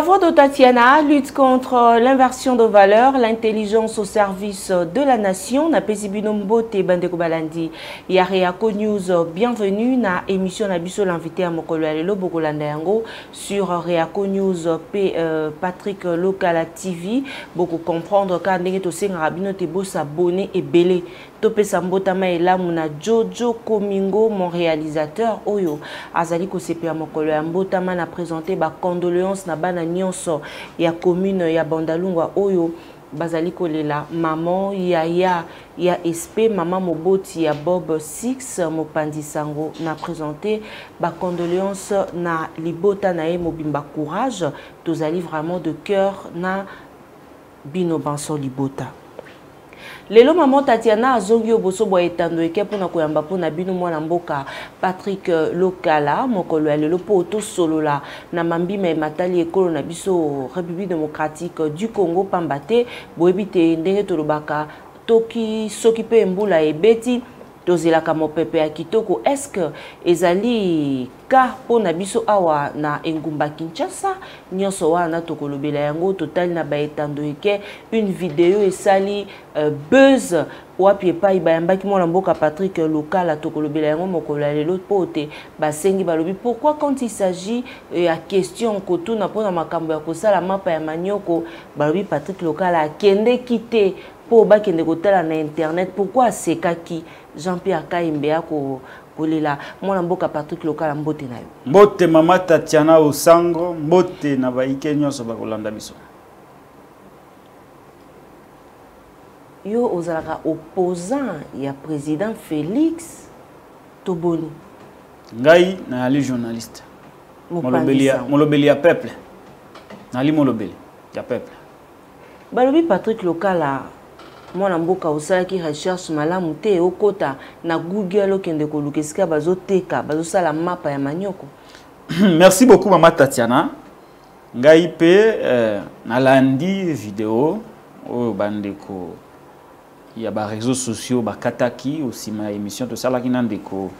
La voix de Tatiana lutte contre l'inversion de valeurs, l'intelligence au service de la nation. Na Pesibino Mbote Bandeko Balandi. Yareako News, bienvenue na émission na biso l'invité à Mokolo Alelo Bokolanda Yango sur Reako News P, euh, Patrick Local TV. Beaucoup comprendre car to senga rabino te bo s'abonner et belé. Topesa mbotama elamu na jojo komingo mon réalisateur oyo azali kosepela mokolo ya mbotama na présente bacondoléance na bana nyonso ya commune ya bandalungwa oyo bazali kolela maman yaya ya sp mama moboti ya bob 6 mopanzi sango na présente bacondoléance na libota na ye mobimba courage. Tozali vraiment de cœur na bino banso libota lelo mama tatiana azongi oboso bwa etando eke mpona koyamba mpona bino mwana mboka patrik lokala mokolo ya lelo mpo tosolola na mambima ematali ekolo na biso république démocratique du congo pamba te boyebi te ndenge tolobaka toki soki mpe mbula ebeti tozelaka mopepe ya kitoko. Estce ezali ka mpona biso awa na engumba kinshasa? Nyonso wana tokolobela yango totali na baetando eke. Une video esali uh, buzz. Wapi epai bayambaki mwana mboka patrik lokala tokolobela yango mokolo ya lelo mpo te basengi balobi. Pourquoi quand il s'agit ya question kotuna mpona makambo ya kosala mapa ya manioko balobi patrik lokala akendeki te mpo bakende kotala na internet? Pourquoi asekaki jean-pierre kaimbe ako kolela. Mwana mboka patrik lokala mbote na yo. Mbote mama tatiana osango mbote na baike nyonso bakolanda biso. Yo ozalaka opposant ya président félix toboni. Ngai nayali journaliste. Molobeli ya, peuple. Nali molobeli ya peuple. Balobi patrik lokala mwana mboka osalaki recherche malamu te okota na google okende koluka esika bazoteka bazosala mapa ya manioko merci beaucoup mama tatiana. Ngai mpe eh, nalandi video oyo bandeko ya bareseau sociaux bakataki osima ya émission. Tosalaki na ndeko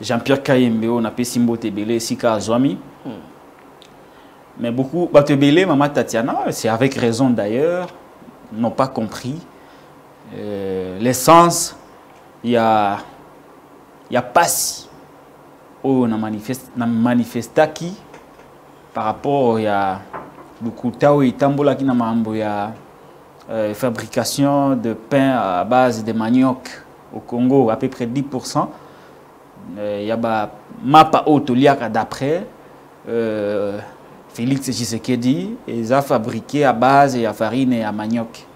jean-pierre kayembe oyo napesi mbote ebele esika azwami. Hmm. mais beaucoup bato ebele mama tatiana c'est avec raison d'ailleurs n'ont pas compris euh, l'essence ya ya pasi oyo na, manifest, na manifestaki par rapport ya ya euh, fabrication de pain à base de manioc au Congo à peu près 10% il y a ba mapa oyo toliaka d'après. Euh, Félix Tshisekedi eza fabriqué à base ya farine ya manioc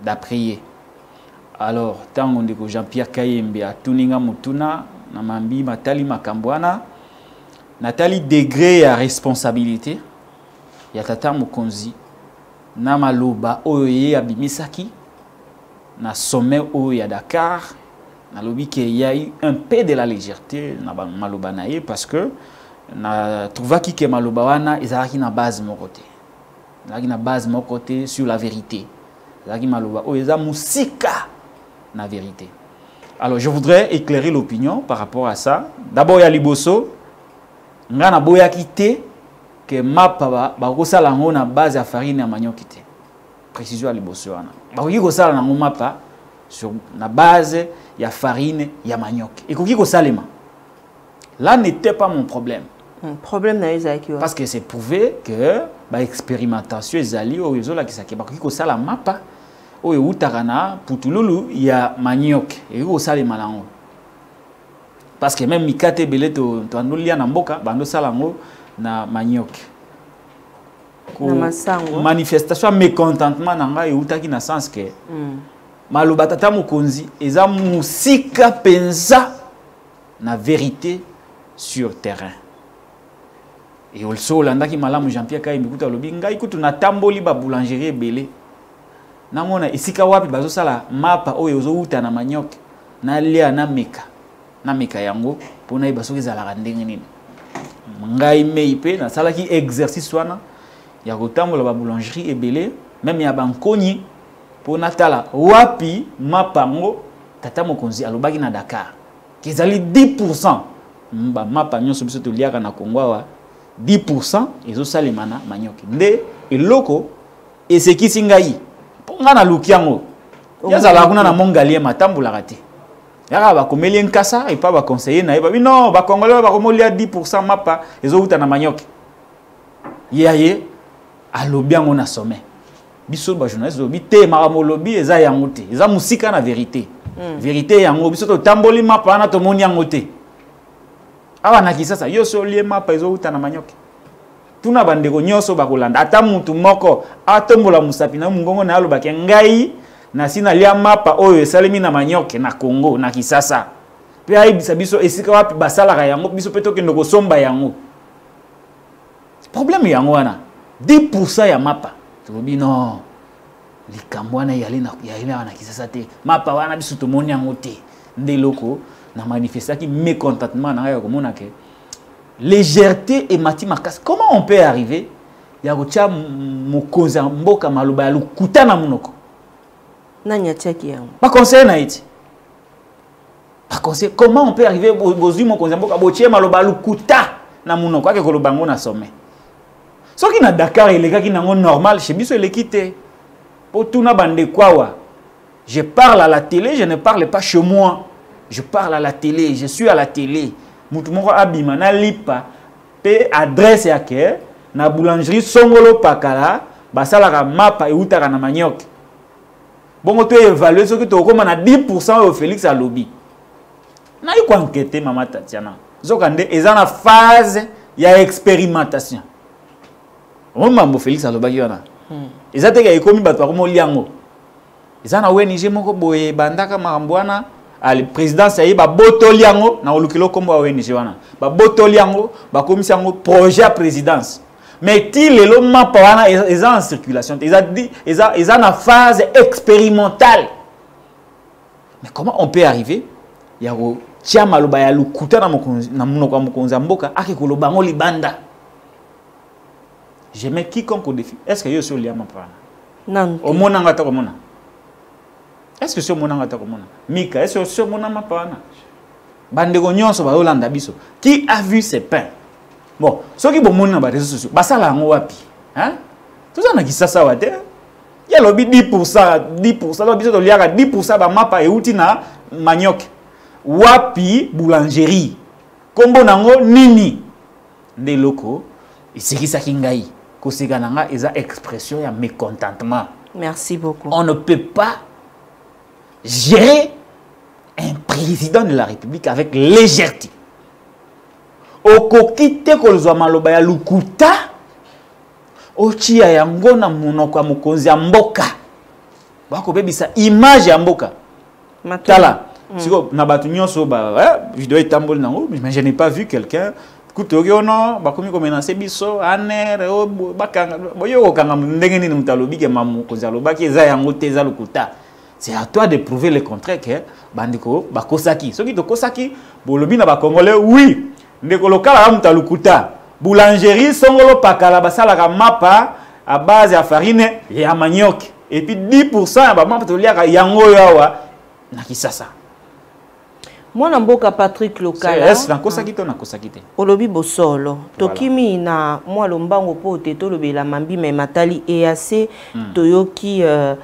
d'après alors ntango ndeko jean-pierre kayembe atuninga motuna na mambi matali makambo wana natali degré ya responsabilité ya tata mokonzi na maloba oyo ye abimisaki na sommet oyo ya dakar nalobi ke ya un peu de la légèreté na maloba na ye parce que na trouvaki ke maloba wana ezalaki na base moko te. Ezalaki na base moko te sur la vérité. Ezalaki maloba oyo eza mosika na vérité. Alors je voudrais éclairer l'opinion par rapport à ça. D'abord ya liboso nga naboyaki te ke mapa bakosala yango na base ya farine ya manioki te. Précision ya liboso wana. Bakoki kosala nango mapa sur, na base ya farine ya manioki ekoki kosalema. Là n'était pas mon problème. Hmm, problème na parce que c'est prouvé que baexpérimentation ezali oyo ezolakisaki. Bakoki kosala mapa oyo eutaka na putululu ya manioc. Ekoki kosalema nango parce que même mikate ebele toandolia na mboka bandosala yango na manioc. Manifestation ya mécontentement na ngai eutaki na sens ke mm. maloba tata mokonzi eza mosika mpenza na vérité sur terrain. E so olandaki malamu jean pierre kayembi kuta alobi ngai kutu natamboli baboulangerie ebele namona esika wapi bazosala mapa oyo ezowuta na manioc nalia nameka. Nameka yango mpo nayeba soki ezalaka ndenge nini? Ngai mei mpe nasalaki exercice wana ya kotambola baboulangerie ebele meme ya bankoni mpo natala wapi mapa yango tata mokonzi alobaki na dakar. Ezali 10 bamapa nyonso biso toliaka na kongo awa 10 ezosalema na manioke nde eloko esekisi ngai ngai naluki yango. Yazalaka kuna na mongalie matambolaka te. Yaka bakomeli ye nkasa epa baconseiller na ye babi non bakongole oyo bakomolia 10 mapa ezowuta na manioke ye aye alobi yango na sommet. Biso bajournaliste olobi te makambo olobi eza yango te eza mosika na vérité. Mm. vérité yango biso totamboli mapa wana tomoni yango te. Awa na kisasa yo so olie mapa ezowuta na manioke tuna bandeko nyonso bakolanda. Ata mutu moko atombola mosapi na mongongo na alobaki ngai nasi nalia mapa oyo esalemi na manioke na congo na kisasa. Mpe ayebisa biso esika wapi basalaka yango biso mpe tokende kosomba yango. Problème yango wana 10 ya mapa. Tolobi non likambo wana yali awa na kisasa te. Mapa wana biso tomoni yango te. Nde eloko na manifestaki mécontentement na ngai ya komona ke légèreté emati makasi comment on peut arriver? Ya kotia mokonzi ya mboka maloba ya lokuta na monoko nani atiaki yango? Baconseiller na ye ti baconseiller comment on peut arriver? Bozwi mokonzi ya mboka botie maloba ya lokuta na monoko ake koloba yango na sommet. Soki na dakar elekaki nango normal chez biso eleki te. Mpo tuna bandeko awa je parle à la télé je ne parle pas chez moi. Je parle à la télé je suis à la télé mutu moko abima nalipa mpe adresse yake na boulangerie songolo pakala basalaka mapa eutaka na manioke bongo to évalue soki tokóma na 10 pourcent oyo félix alobi. Nayi koankete mama tatiana. Zoka nde eza na phase ya expérimentation. Omoi mambo félix alobaki wana. Hmm. eza teke ekomi bato bakoma olia yango eza na ong moko boye ebandaka makambo wana présidence aye babotoli yango na olukeli okombo ya ong wana. Babotoli yango bakomisi yango projet ya présidence. Mais ti lelo mapa wana eza en circulation. Te eza, eza na phase expérimentale. Mais comment on peut arriver ya kotia maloba ya lokuta na monoko ya mokonzi ya mboka ake koloba yango libanda? Je mets quiconque au défi. Est ce que yo osi olia mapa wana? Omonanga ta komona? Est-ce que so omonanga ta komona? Mika est-ce que so omonama pa wana bandeko nyonso bazolanda biso. Qui a vu ces pains? Bon soki bomoni na bareseau sociaux basala yango wapi? Toza na kisasa awa te ye alobi 10 10 alobi biso toliaka 10 bamapa euti na manioke wapi boulangerie? Nkombo nango nini? Nde eloko esekisaki ngai. Koseka na nga eza expression ya mécontentement. Merci beaucoup. On ne peut pas gérer un président de la République avec légèreté. okoki te kozwa maloba ya lukuta. Otia yango na monoko ya mokonzi ya mboka. Bakobebisa image ya mboka. Tala. Mm. siko na bato nyonso ba eh, video etamboli nango mais je n'ai pas vu quelqu'un. Kutu oki ono bakomi komenase biso aner boyo kokanga ndenge nini moto alobi ke ma mokonzi alobaki eza yango te eza lokuta c'est à toi de prouver le contraire que bandeko bakosaki. Soki tokosaki bolobi na bakongolais oui. Ndeko lokalaka moto alukuta boulangerie songolo pakala basalaka mapa à base ya farine ya manioc. Et puis 10 ya bamapa toliaka yango oyo awa na kisasa. Mwana mboka patrik lokala nakosaki to nakosaki te. olobi bosolo. Tokimi na mwa lombango mpo te tolobela mambima ematali eac hmm. toyoki uh,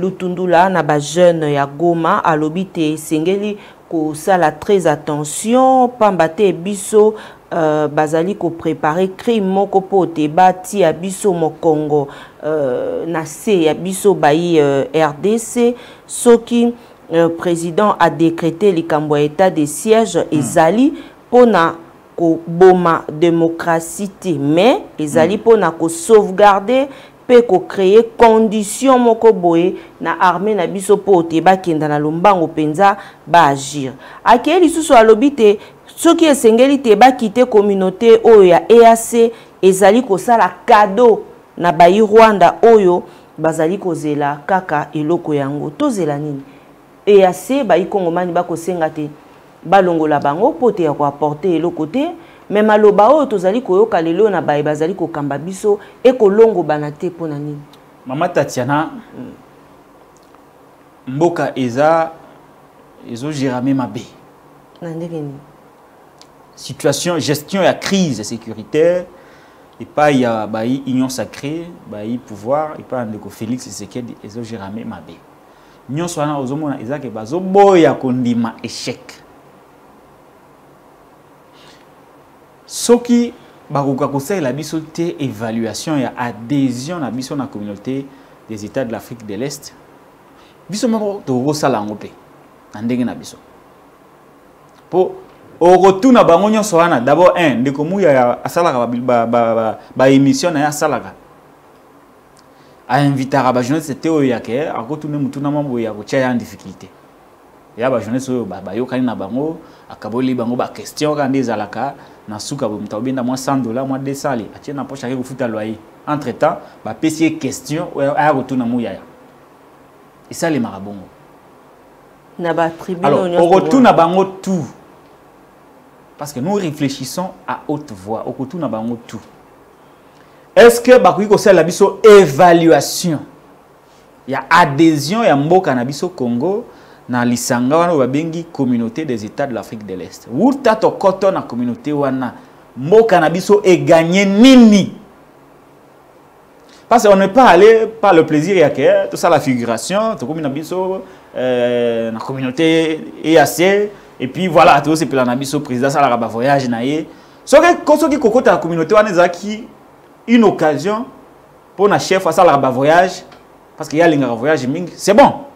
lutundula na bajeune ya goma alobi te esengeli kosala très attention pamba te biso uh, bazali koprépare crime moko mpo te batia biso mokongo uh, na se ya biso bayi uh, rdc soki uh, président a décrété likambo ya état de siège mm. ezali mpona koboma démocratie te mais ezali mpona mm. kosauvegarde mpe kocreye condition moko boye na armée na biso mpo te bakenda na lombango mpenza baagir. Akei lisusu alobi te soki esengeli te bakite communauté oyo ya eac ezali kosala kado na bayi rwanda oyo bazali kozela kaka eloko yango. Tozela nini? Eac bayi kongomani bakosenga te balongola bango mpo te ya koaporte eloko te me maloba oyo tozali koyoka lelo na baye bazali kokamba biso ekolongobana te mpo na nini? Mama tatiana mboka eza ezogérame mabe. Na ndenge nini? Situation gestion ya crise sécuritaire epai ya bai union sacré bai pouvoir epai ya ndeko félix esekedi ezogérame mabe. Nyonso wana ozomona eza ke bazoboya kondima échec soki bakoka kosalela biso te évaluation ya adhésion na biso na communauté des états de l'afrique de l'est biso moko tokokosala yango mpe na ndenge na biso. Mpo okotuna bango nyonso wana. D'abord un ndeko muya asalaka baémission na ye asalaka. Ainvitaka bajournaliste te oyo yake akotuna mutuna mwa boye ya kotia ye en difficulté. Ya bajournaliste oyo bayokani na bango akaboli bango baquestion kaka nde ezalaka na suka boye moto mwa 100 dollar mwa 200 ali atie na poche ake kofuta loyer entre temps bapesi ye question aya kotuna muyaya esalemaka bongo na batribune alors okotuna bango tout. Parce que nous réfléchissons à haute voix okotuna bango tout. Est-ce que bakoki kosalela biso évaluation? Ya adhésion ya mboka na biso congo na lisanga wana oyo babengi communauté des états de l'afrique de l'est. Wuta tokoto na communauté wana mboka na biso eganye nini? Parce qu'on n'est pas allé par le plaisir yake tout ça la figuration tokomi na biso euh, na communauté EAC et puis voilà tozosepela na biso président asalaka bavoyage na ye. Soki soki kokota na communauté wana ezalaki une occasion pour na chef asalaka bavoyage parce que ye alingaka voyage mingi c'est bon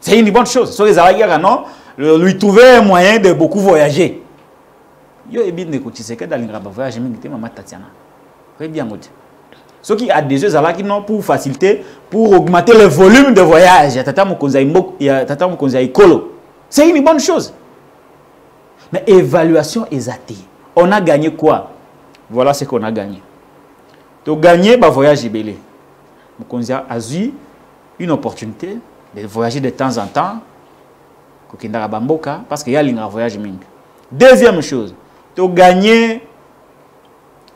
c'est une bonne chose. Soki ezalaki kaka non lui trouver un moyen de beaucoup voyager. Yo ebi ndeko tshisekedi alingaka bavoyage mingi te mama tatiana. Oyebi yango te soki adhésion ezalaki non pour faciliter pour augmenter le volume de voyage. Ya tata mokonzi ya tata mokonzi ya ekolo c'est une bonne chose. Mais évaluation eza te on a gagné quoi? Voilà ce qu'on a gagné. Togagné bavoyage ebele mokonzi azwi une opportunité de voyager de temps en temps kokendaka bamboka parce que ye alingaka voyage mingi. Deuxième chose togagné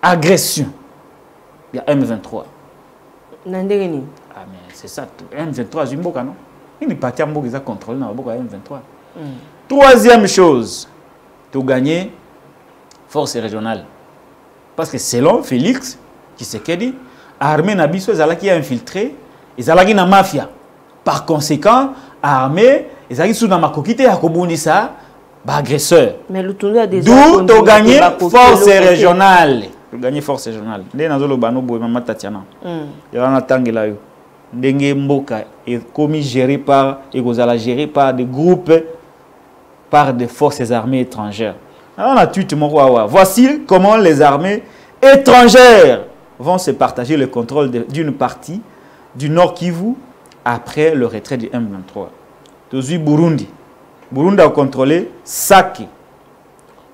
agression. Ya M23 na ndenge nini? Ah mais c'est ça M23 azwi mboka non? Nini parti ya mboka eza contrôlé na maboko ya M23 mm. troisième chose togagné force régionale. Parce que selon Félix Tshisekedi armée na biso ezalaki infiltré ezalaki na mafia par conséquent armée ezalaki sous na makoki te ya kobundisa baagresseur d'où togagné force régionale. Togagné force régionale. Nde nazoloba no boye mama tatiana. Eza natangela yo. Ndenge mboka ekomi géré par ekozala géré par des groupes par des forces armées étrangères. Alors na tweet moko awa voici comment les armées étrangères vont se partager le contrôle d'une partie du Nord Kivu après le retrait du M23. Tozui Burundi. Burundi a contrôlé Sake,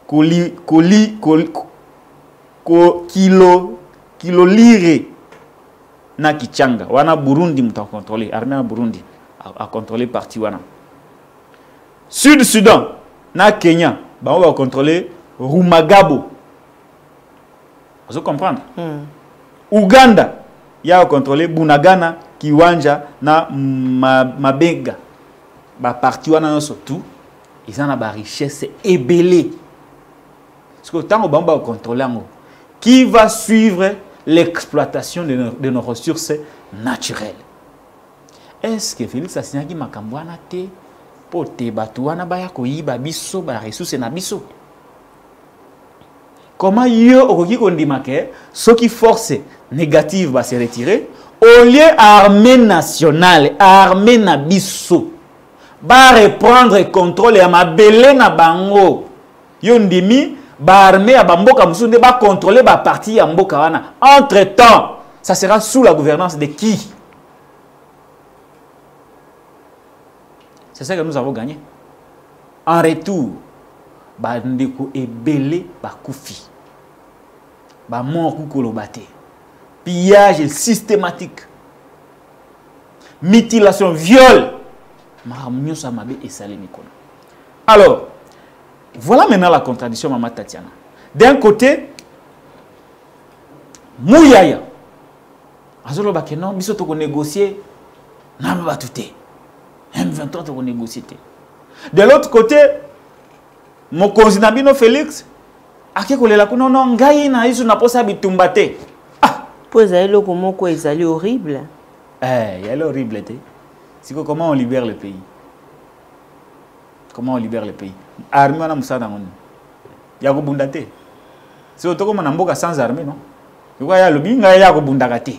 Koli, Koli, Koli, Kilo, Kilo Lire, na Kichanga. Wana Burundi mta contrôlé, armée Burundi a, a contrôlé partie wana. Sud Sudan, na Kenya, ba on va contrôler Rumagabo. Vous comprendre? Mm. uganda ya kontrole bunagana kiwanja na mabenga baparti wana nyonso tu eza na barichesse ebele. Parceque ntango bango bakontrole yango qui va suivre l'exploitation de, nos, de nos ressources naturelles? Est ce que félix asinyaki makambo wana te mpo te bato wana baya koyiba biso baresource na biso? Comment yo okoki kondima ke soki force négative va se lieu armée nationale armée na biso ba reprendre contrôle ya mabele na bango. Yo ndimi baarmée ya bamboka mosusu nde bacontrôle baparti ya mboka wana. Entre temps ça sera sous la gouvernance de qui? C'est ça que nous avons gagné. En retour bandeko ebele bakufi bamort kukoloba pillage systématique. Mutilation viol. Alors voilà maintenant la contradiction mama tatiana. D'un côté muyaya azoloba ke non biso tokonégocie na bato te m23 tokonégocie te de l'autre côté mokonzi na bino félix ake kolela kuna no ngai na yesu naposa bitumba te mpo ezali eloko moko ezali horrible. Eh, horrible te siko comment on libère le pays? Comment on libère le pays? Armée wana mosala nango nini ya kobunda te siko tokomona mboka sans armée non? Yoko ya alobi ngai ya kobundaka te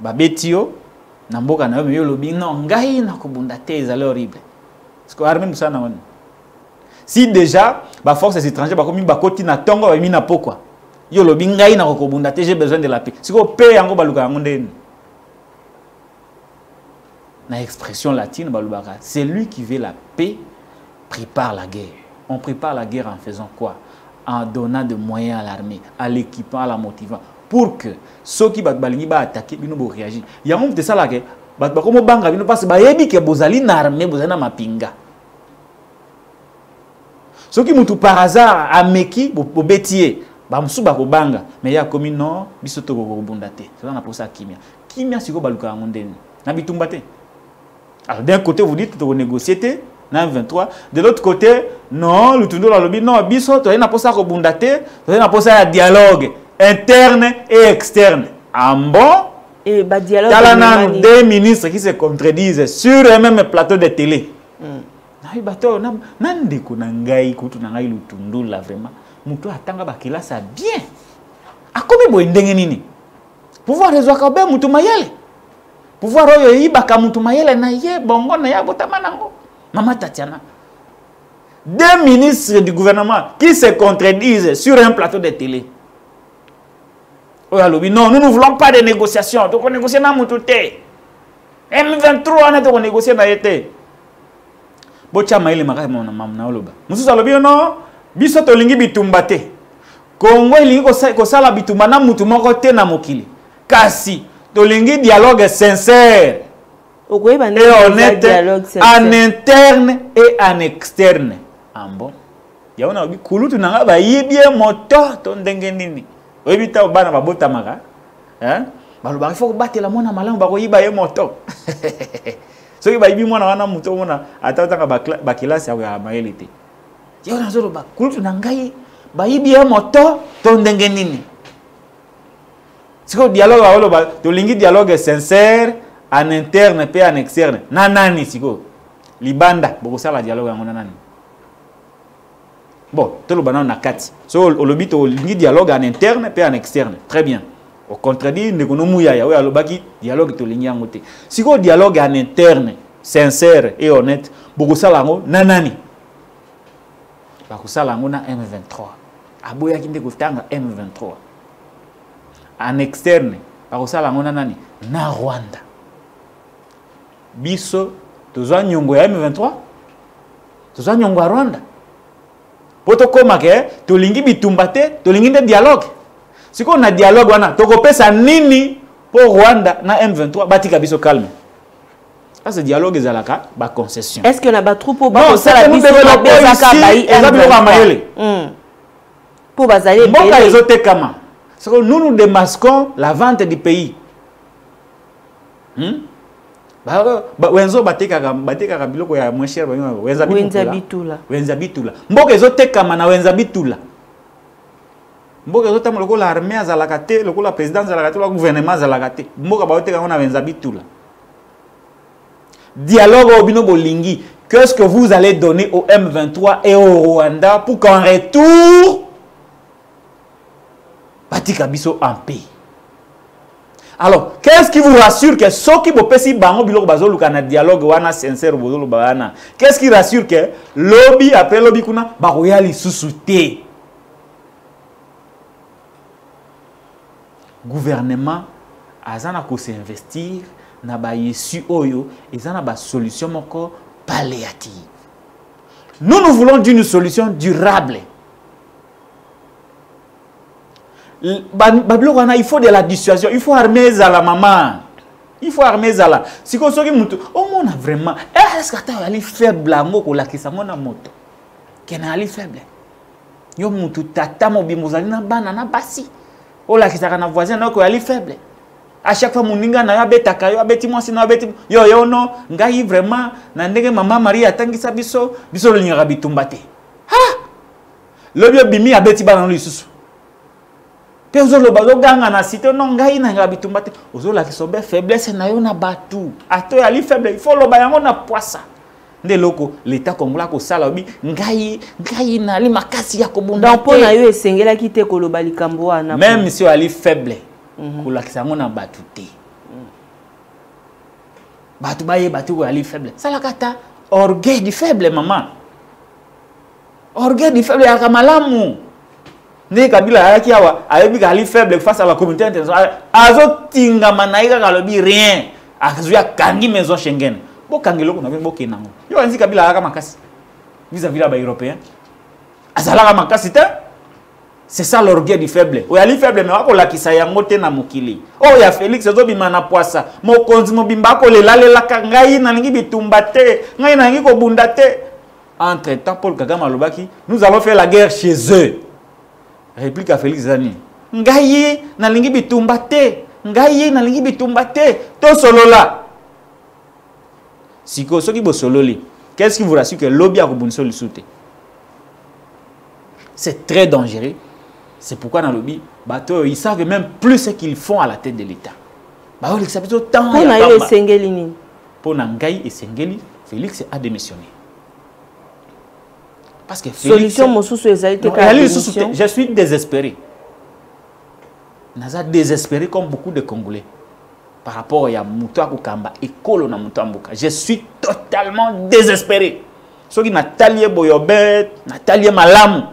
babeti yo na mboka na yo me yo olobi non ngai na kobunda te ezali horrible. Siko armée mosala nango nini si déjà baforces étrangères bakomi bakoti na ntongo babimi na pokwa yo olobi ngai na kokobunda te j'ai besoin de la paix. Sikoyo pe yango baluka yango ndeni. Na expression latine balobaka c'est lui qui veut la paix prépare la guerre. On prépare la guerre en faisant quoi? En donnant de moyens à l'armée à l'équipement à la motivant pour que soki bato balingi baattake bino boréagir yango moto esalaka bato bakomi obanga bino mpasi bayebi ke bozali na armée bozali na mapinga. Soki mutu par hasard ameki bobeti ye bamosusu bakobanga me ye akomi non biso tokokobunda te. Soza na posa ya kimia. Kimia sikoyo baluka yango ndeni. Na bitumba te. Alors d'un côté vous dites tokonégocier te na 23 de l'autre côté non lutundo lalobi non biso tozali na posa ya kobunda te tozali na posa ya dialogue interne et externe. En bon? Et badialogue tala nanu deux ministres qui se contredisent sur un même plateau de télé. Bato oyo na- na ndeko na ngai kutu na ngai lutundula vraiment moto atanga bakelasi ya bien akomi boye ndenge nini pouvoir ezwaka be motu mayele pouvoir oyo eyibaka motu mayele na ye bongo na ye abotama nango mama tatiana deux ministres du gouvernement qui se contredisent sur un plateau de télé oyo alobi non nous ne voulons pas de négociation tokonégocie na motu te m23 wana na ye te botya mayele makasi na oloba mosusu alobi no biso tolingi bitumba te. Kongo elingi kosa- kosala bitumba na mutu moko te na mokili. Kasi tolingi dialogue sincère. Et honnête en interne et en externe. Ambo yango nalobi kulutu na ngai bayibi ye moto to ndenge nini? Oyebi ta bana babotamaka balobaka ifo kobatela mwana malamu bakoyiba ye moto. Soki bayibi mwana wana moto omona ata otanga bakelasi ya mayele te yango nazoloba kulutu na ngai bayibi ye moto to ndenge nini? Sikoyo dialogue baoloba tolingi dialogue sincère en interne mpe en externe. Na nani sikoyo? Libanda bokosala dialogue yango na nani? Bon toloba nano na kati. So olobi tolingi dialogue en interne mpe en externe. Très bien. Ocontredire ndeko nomuyaya oyo alobaki dialogue tolingi yango te. Sikoyo dialogue en interne sincère et honnête bokosala yango na nani bakosala yango na m23. Aboyaki nde kotanga m23. En externe bakosala yango na nani? Na rwanda. Biso tozwa nyongo ya m23? Tozwa nyongo ya rwanda? Mpo tokóma ke tolingi bitumba te tolingi nde dialogue. Sikoyo na dialogue wana tokopesa nini mpo rwanda na m23? Batika biso calme parce dialogue ezalaka baconcession est ce que na batroupe bakosala c'est que nous biso développons bapesaka ici, bayi eza biloko ya mayele. mpo bazali mboka ezotekama. Soko nous nous démasquons la vente du pays. Hmm? Wenzo batekaka biloko ya moins cher wenza bitula. Bitula. Wenza bitula. Mboka ezotekama na wenza bitula. Mboka ezotama lokola armée azalaka te lokola président azalaka te lokola gouvernement azalaka te. Mboka baoteka yango na wenza bitula dialogue oyo bino bolingi. Qu'est-ce que vous allez donner au M23 et au Rwanda pour qu'en retour batika biso en paix alors qu'est-ce qui vous rassure que soki bopesi bango biloko bazoluka na dialogue wana sincère bozoloba wana? Qu'est-ce qui rassure que lobi après lobi kuna bakoya lisusu te gouvernement aza na na bayesu oyo eza na basolution moko paléative nous nous voulons d'une solution durable. Babiloko wana il faut de la dissuasion il faut armée ezala mama il faut armée ezala sikoyo soki motu omona vraiment eh, estce ata oyali faible yango kolakisa ngo na moto? Ke nayali faible. Yo motu tata mobimba ozali na bana na basi. Olakisaka na voisin na yo koyali faible à chaque fois moninga na yo abetaka yo abeti mwasi na yo abeti yo yo no ngai vraiment na ndenge mama marie atangisa biso biso olingaka bitumba te. Lobi obimi abeti bana no lisusu. Mpe ozoloba ozoganga na site no ngai nanga bitumba te. Ozolakisa obe faiblesse na yo na bato. Ato ali faible il faut loba yango na poisa nde eloko l'état congolais akosala obi ngai ngai nali makasi ya kobunda mpo na yo esengelaki te koloba likambo wana. Même si ali faible. Kolakisa yango na bato te. Bato bayeba te oyo ali faible. Salaka ta orgueil du faible mama. Orgueil du faible eyaka malamu. Nde kabila ayaki awa ayebi ka ali faible face à la communauté internationale. Azotingama na ye kaka alobi rien. Azwi akangi maison schengen. Bokanga eloko na bino bokenda yango. Yo anzi kabila ayaka makasi. Vis-à-vis na baeuropéen. Azalaka makasi te c'est ça l'orgueil du faible. Oyo ali faible me akolakisa yango te na mokili. Oyo ya félix ezobima na poisa mokonzi mobimba akolelalelaka. Ngai nalingi bitumba te. Ngai nalingi kobunda te. Entre temps paul kagame alobaki nous allons faire la guerre chez eux. Réplique ya félix eza nini ngai ye nalingi bitumba te. Ngai ye nalingi bitumba te. Tosolola. Sikoyo soki bosololi qu'est-ce qui vous rassure que lobi akobundisa lisu te? C'est très dangereux c'est pourquoi nalobi bato ils savent même plus ce qu'ils font à la tête de l'état. Baolekisa biso temps mpo na yo esengeli nini? Mpo na ngai esengeli félix a démissionné. Parce que Félix, solution démission je suis désespéré. Naza désespéré comme beaucoup de congolais par rapport ya moto akokamba ekolo na moto ya mboka je suis totalement désespéré. Soki natali ye boye obe natali ye malamu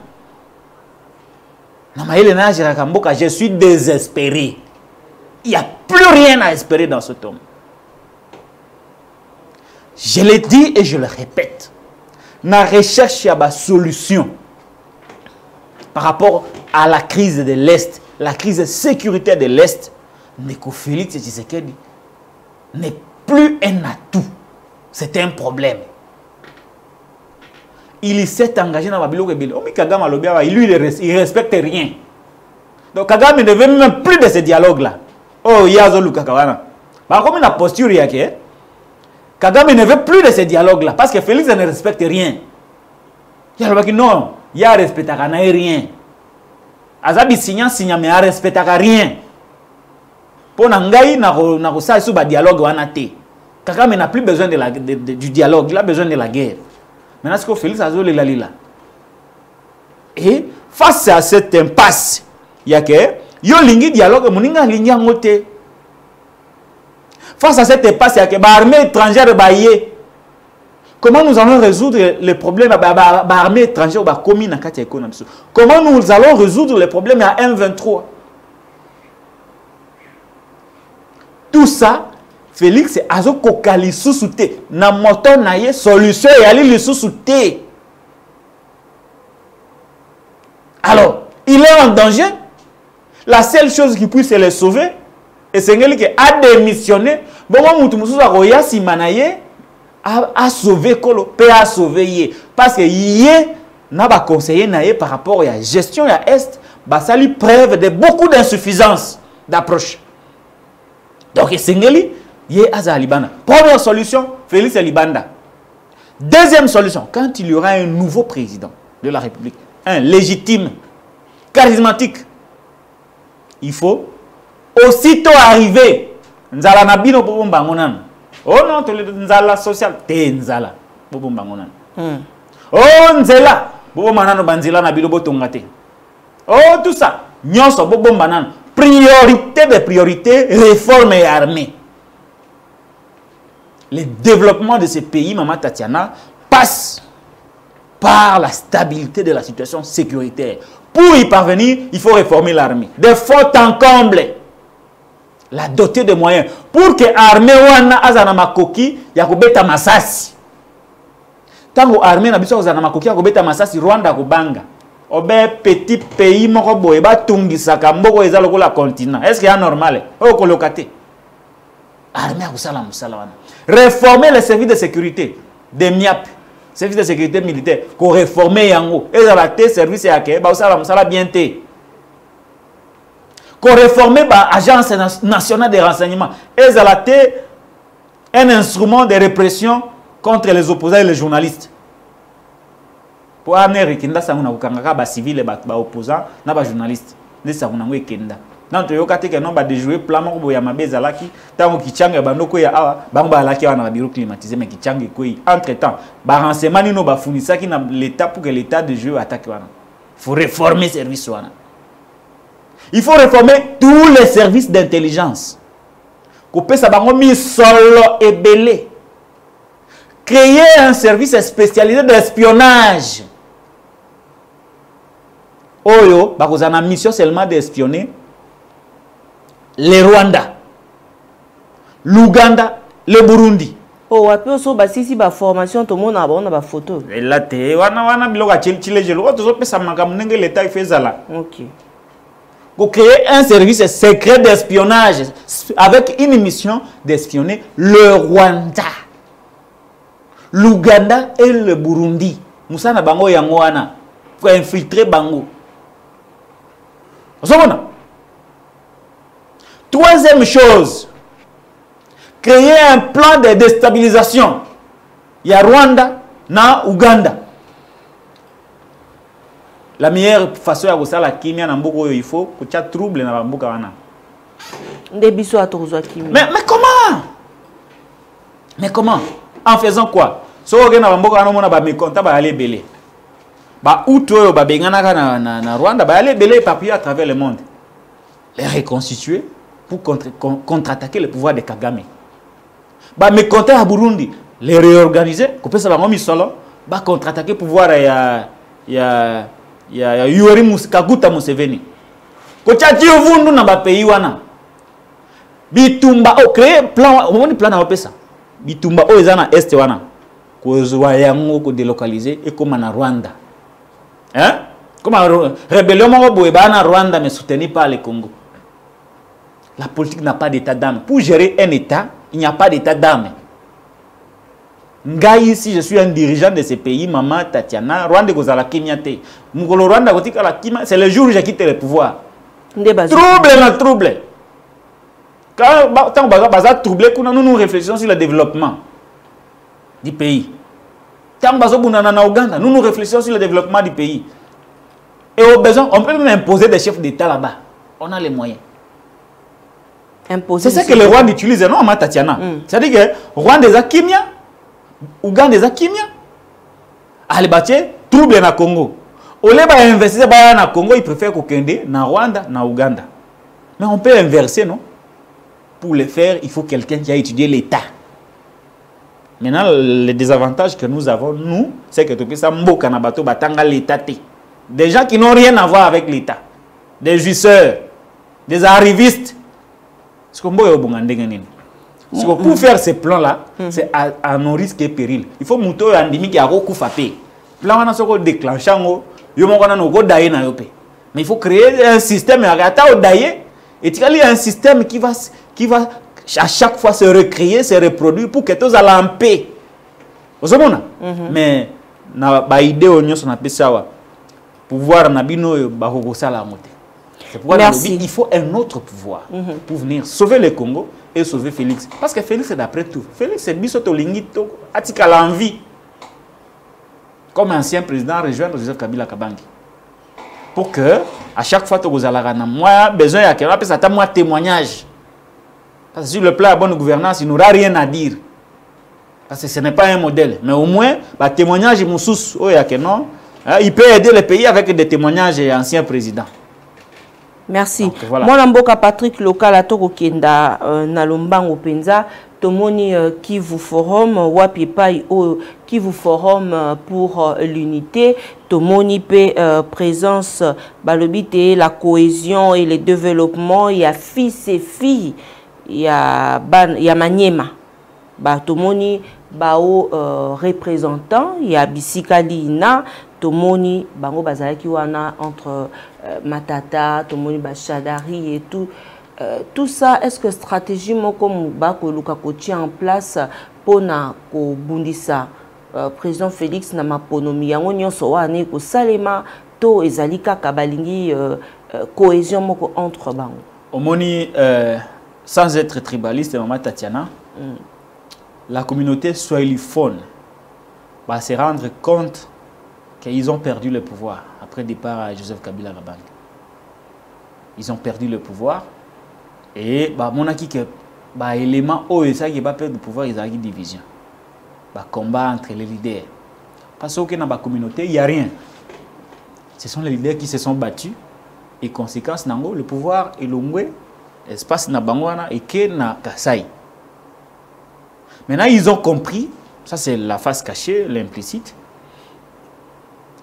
je suis désespéré. Il y a plus rien à espérer dans cet homme. Je l'ai dit et je le répète. Na recherche ya basolution par rapport à la crise de l'Est, la crise sécuritaire de l'Est, Félix n'est plus un atout. C'est un problème. Il s'est engagé dans Babylone Rebelle. Kagame Alobiawa, lui, il ne respecte rien. Donc Kagame ne veut même plus de ce dialogue-là. Oh, Yazo Lukakawana. Par contre, la posture yake, Kagame ne veut plus de ce dialogue-là parce que Félix ne respecte rien. Il a dit non, il a respecté rien. Azabi signa mais a respecté rien. Pour ngai na ça ba dialogue. Kagame n'a plus besoin de, du dialogue, il a besoin de la guerre. Maintenant ce que Félix Azo le lalila. Et face à cette impasse, il y a que yo lingi dialogue moninga lingi ngote. Face à cette impasse, il y a que armée étrangère ba yé. Comment nous allons résoudre les problèmes à l'armée étrangère Comment nous allons résoudre les problèmes à M23 Tout ça, Félix azo kokali susute na moto na ye solution et ali susute. Alors, il est en danger. La seule chose qui puisse le sauver, et c'est qu'il a démissionné. Bon, mutu mususu akoya simanaye a, sauvé Kolo, peut a sauvé Yé. Parce que Yé n'a pas conseillé naé par rapport à la gestion à Est, ça lui preuve de beaucoup d'insuffisance d'approche. Donc, Singeli, Yé Aza Libana. Première solution, Félix Libanda. Deuxième solution, quand il y aura un nouveau président de la République, un légitime, charismatique, il faut aussitôt arriver. Nzala Nabino pour oh non tole nzala social te nzala bobombango nano hmm. oh nzela bobomba nano banzela na bino botonga te oh tout ça nyonso bobomba nano priorité de priorité réforme et armée le développement de ce pays mama tatiana passe par la stabilité de la situation sécuritaire. Pour y parvenir il faut réformer l'armée. De faute en comble la doter de moyens. Pour que armée wana aza na makoki ya kobeta masasi. Ntango armée na biso akozala na makoki ya kobeta masasi rwanda akobanga obe petit pays moko boye batungisaka mboko eza lokola continent. Est ce que ya normal? Réformer le service de sécurité de miap service de sécurité militaire koréforme yango. Ezala te service yake bakosala mosala bien te qu'on réforme l'Agence nationale des renseignements. Et ça a été un instrument de répression contre les opposants et les journalistes. aner ekenda sango na kokangaka bacivile baopposant na bajournaliste nde sango nango ekenda nano toyoka te ke non badejouer plan moko boye ya mabe ezalaki ntango kichanga ebanda okwea awa bango bazalaki awa na babiro climatisé mais kichanga ekwei entre temps barenseignement nino bafunisaki na l'état pour que l'état de jeu atake wana. Faut réformer service wana. Il faut réformer tous les services d'intelligence. Kopesa bango misolo ebele. Créer un service spécialisé d'espionnage. Oyo bakozala na mission seulement d'espionner le rwanda l'uganda le burundi o wapi oso basisi baformation tomona bango na bafoto ela te wana wana biloko acilejelo oyo tozopesa makambo ndenge leta ifo ezala ok créer un service secret d'espionnage avec une mission d'espionner le Rwanda, l'Ouganda et le Burundi. Moussa na bango yango wana pour infiltrer bango. Ozomona? Troisième chose, créer un plan de déstabilisation. Il y a Rwanda na Ouganda. la meilleure façon ya kosala kimia na mboka oyo il faut kotya trouble na bamboka wana. Nde biso atokozwa kimia. Mais, mais comment? Mais comment? En faisant quoi? Soki okende na bamboka wana bayali ebele bautu oyo babenganaka na, na, na rwanda bayali ebele éparpillé à travers le monde. Les reconstituer pour contre-attaquer contre, contre le pouvoir de kagame. Bamécontent ya burundi les réorganiser kopesa bango misolo bacontre-attaquer pouvoir ya, ya ya, ya yoweri mus, kaguta museveni. Kotya ti ovundu na bapays wana. Bitumba o créer plan omoni plan na bapesa bitumba oyo eza na este wana. Kozwa yango kodélocalize ekóma na rwanda. Hein? koma rébellion moko boye rwanda mais soutenu par le congo la politique n'a pas d'état d'âme. Pour gérer un état il n'y a pas d'état d'âme. Ngai si je suis un dirigeant de ce pays mama tatiana rwanda ekozala kimia te. Mokolo rwanda kotikala c'est le jour où j'ai quitté le pouvoir. Trouble na trouble. Ntango baza trouble kuna nous nous réfléchissons sur le développement du pays. Ntango bazobundana na uganda nous nous réfléchissons sur le développement du pays. Et au besoin on peut même imposer des chefs d'état là-bas. On a les moyens c'est ça que le rwanda utilise non mama tatiana. Mm. c'est à dire que rwanda eza kimia uganda eza kimia ale batie trouble na congo. Ole bainvestise baya na congo il préfère kokende na rwanda na uganda mais on peut inverser non? Pour le faire il faut quelqu'un qui a étudié l'état. Maintenant le désavantage que nous avons nous c'est que topesa mboka na bato batanga l'état des gens qui n'ont rien à voir avec l'état. Des jouisseurs des arrivistes siko mboka yobonga ndenge nini? Si pour faire ces plans-là, c'est à, à, nos risques et périls. Il faut monter un demi qui a beaucoup frappé. Plan on a ce qu'on déclenche en yo moko na go daye na yo. Mais il faut créer un système ata un système qui va qui va à chaque fois se recréer, se reproduire pour que en paix. Vous savez Mais na ba idée onyo son appelé ça pouvoir na bino yo ba ko sala mote. C'est pourquoi il faut un autre pouvoir mm -hmm. pour venir sauver le Congo et sauver Félix. Parce que Félix, c'est d'après tout. Félix, c'est biso tolingi to atikala en vie. Comme ancien président rejoindre Joseph Kabila Kabangi. Pour que, à chaque fois que vous allez moi, besoin de quelqu'un, ça moi témoignage. Parce que sur le plan de la bonne gouvernance, il n'aura rien à dire. Parce que ce n'est pas un modèle. Mais au moins, bah, témoignage, oh, non, il peut aider le pays avec des témoignages d'anciens présidents. Merci okay, voilà. mwana mboka patrick lokala tokokenda uh, na lombango mpenza tomoni uh, kivu forum uh, wapi epai oyo kivu forum uh, pour uh, l'unité tomoni mpe présence balobi te la cohésion et le développement ya fils et ya, ban, ya manyema ba tomoni bao représentant ya bisika lina tomoni bango bazalaki wana entre euh, matata tomoni bachadari et tout. Euh, tout ça est-ce que stratégie moko bakoluka kotia en place mpona kobundisa euh, président félix na maponomi? Yango nyonso wana ekosalema to ezali kaka balingi euh, euh, cohésion moko entre bango. Omoni euh, sans être tribaliste mama tatiana mm. la communauté swahiliphone va se rendre compte qu'ils ont perdu le pouvoir après le départ à Joseph Kabila Rabang. Ils ont perdu le pouvoir et bah mon acquis que bah élément oh et ça qui pas perdre le pouvoir ils ont une division. Bah combat entre les leaders. Parce que dans la communauté il y a rien. Ce sont les leaders qui se sont battus et conséquence le pouvoir est longé espace na bangwana et que na. Maintenant ils ont compris ça c'est la face cachée, l'implicite,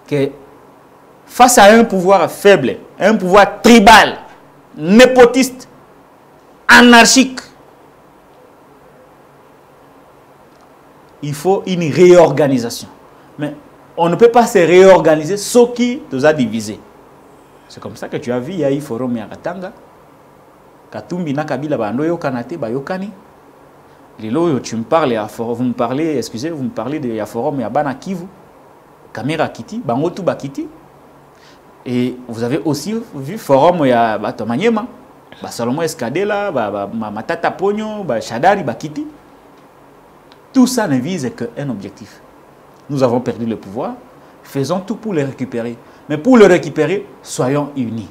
que face à un pouvoir faible, un pouvoir tribal, népotiste, anarchique, il faut une réorganisation. Mais on ne peut pas se réorganiser ce qui nous a divisés. C'est comme ça que tu as vu, il y a eu forum ya Katanga. Katumbi na Kabila bando yokana te bayokani. Lelo tu me parles vous me parlez, excusez, vous me parlez de forum ya bana Kivu. Kamera Kiti, bango tout bakiti. Et vous avez aussi vu forum ya bato Manyema, ba Salomon Escadela, Matata Pogno, Shadari Bakiti. Tout ça ne vise qu'un objectif. Nous avons perdu le pouvoir, faisons tout pour le récupérer. Mais pour le récupérer, soyons unis.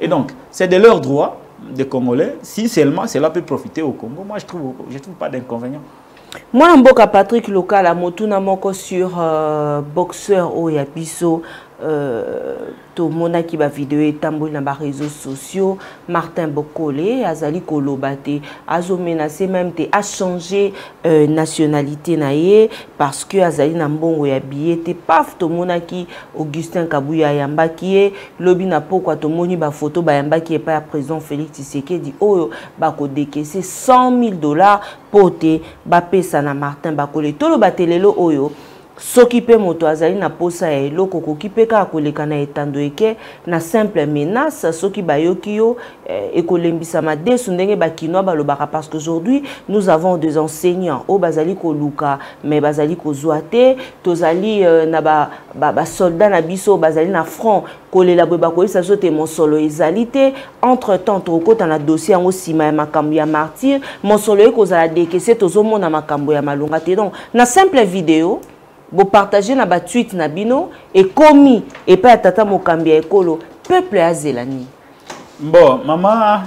Et donc, c'est de leur droit des Congolais, si seulement cela peut profiter au Congo, moi je ne trouve, je trouve pas d'inconvénient. mwana mboka patrik lokala motuna moko sur euh, boxeur oyo ya biso tomonaki bavideo etamboli na baréseau sociaux. Martin bokole azali koloba te. Azomenase même te achange euh, nationalité na ye parce que azali na mbongo ya biye te. Paf tomonaki augustin kabuya ayambaki ye. Lobi na pokwa tomoni bafoto bayambaki epai ya président félix tshisekedi. Oyo bakodekese 100 000 dollars mpo te bapesa na martin bakole toloba te lelo oyo soki mpe moto azali na posa ya eloko okoki mpe kaka koleka na etando eke na simple menace soki bayoki yo eh, ekolembisama desu ndenge bakinois balobaka. Parce qu'aujourd'hui nous avons des enseignants. Oyo bazali koluka mais bazali kozwa te. Tozali euh, na basoldat ba, ba na biso bazali na front. Kolela boye bakoyebisa biso te mosolo ezali te. Entre temps tokokɔta na dossier yango nsima ya makambo ya martyre mosolo ekozala dekese tozomona makambo ya malonga te. Donc na simple video bopartage na batweet na bino ekomi epai ya tata mokambi ya ekolo peuple azela nini bon mama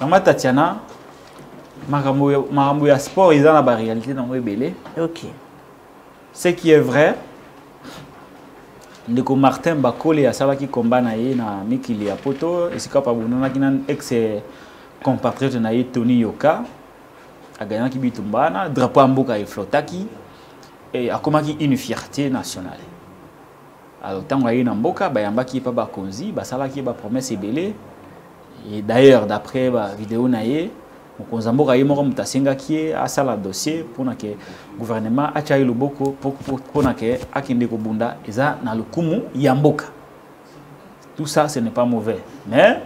mama tatiana makambo ya sport eza na baréalité nango ebele. Ok. Ce qui est vrai ndeko martin bakole asalaki komba na ye na mikili ya poto esika pabunanaki na ex compatriote na ye tony yoka aganyaki bitumba wana drapeau ya mboka eflotaki et akomaki une fierté nationale. Alors ntango aye na mboka bayambaki ye mpa bakonzi basalaki ye bapromese ebele. D'ailleurs d'après bavideo na ye mokonzi ya mboka ye moko moto asengaki ye asala dossier mpona ke gouvernement atya ye loboko mpona ke akende kobunda. Eza na lokumu ya mboka. Tout ça ce n'est pas mauvais. Mais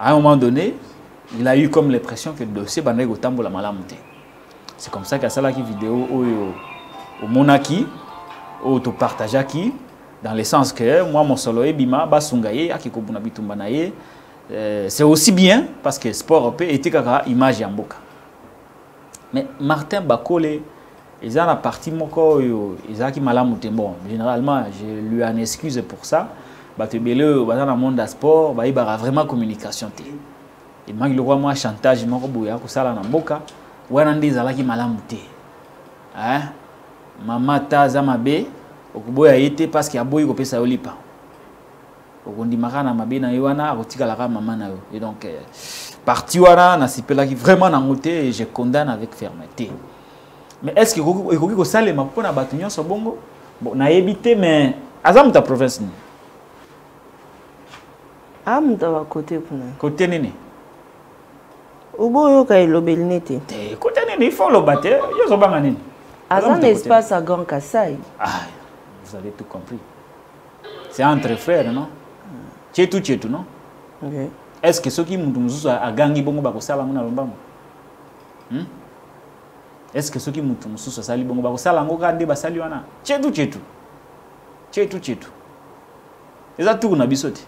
à un moment donné il a eu comme l'impression que le dossier bandaki kotambola malamu c'est comme ça vidéo oyo omonaki oyo topartageaki dans le sens que moi mosolo ebima basunga ye aki kobuna bitumba na euh, c'est aussi bien parce que sport mpe etikaka image ya mboka mais martin bakole eza na partie moko oyo ezalaki malamu te bon. Généralement je lui en excuse pour ça. Bato ebele baza na monde ya sport bayebaka vraiment communication te emangi lokwa mwa chantage moko boye ya kosala na mboka wana nde malamu te? Mama ta aza mabe okoboya ye te parceke aboyi kopesa yo lipa. Okondimaka na mabe na ye wana akotikalaka mama na yo. Et donc euh, parti wana nasepelaki vraiment nango te et je condamne avec fermeté. Mais est ce que ekoki kosalema mpona bato nyonso bongo? Bon nayebi te mais aza moto ya province nini? A moto bakote kuna. Kote nini? Oboyoka elobeli ne te te kote nini ifo oloba te. Yo ozobanga nini aza na espace à grand kasai. Ah, vous avez tout compris. C'est entre frères non? Chetu chetu non? Okay. est ce que soki mutu mosusu agangi bongo bakosala yango na lombango hmm? est ce que soki mutu mosusu asali bongo bakosala yango kaka nde basali wana? Chetu chetu chetu chetu eza tuku na biso te.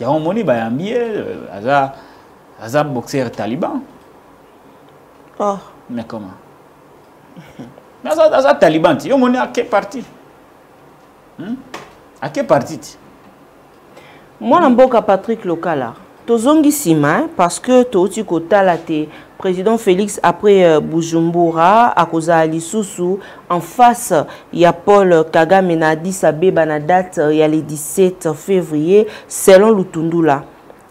Yango moni bayambi ye aza aza boxer taliban. Oh. mais comment mais aza aza taliban ti. Yo moni ake parti hmm? ake parti ti? Mwana mboka patrick lokala tozongi nsima parce que touti kotala te président félix après euh, bujumbura akozala lisusu en face ya paul kagame na addis abeba na date euh, ya le 17 février selon lutundula.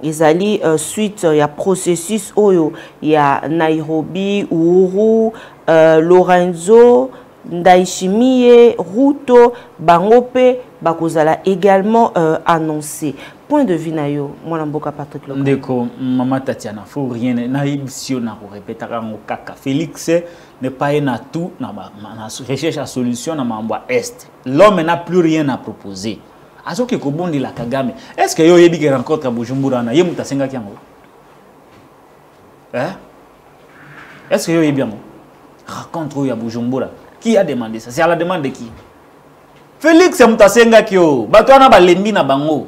Ezali uh, suite uh, ya processus oyo ya nairobi uhuru uh, lorenzo ndaishimie ruto bango mpe bakozala également uh, annoncé. Point de vue na yo mwana mboka patrick Loka. ndeko mama tatiana faut rien nayebisi yo na korepetaka yango kaka félix ne pas ye na tout na, na, recherche ya solution na mambo ya est. L'homme n'a plus rien à proposer. Azoki kobondela kagame. Est ce que yo oyebi ke rencontre ya bujumbura wana ye moto est ce que yo oyebi yango? Rencontre oyo ya bujumbura. Qui a demandé ça? C'est à la demande de qui? Félix moto asengaki yo bato wana balembi na bango.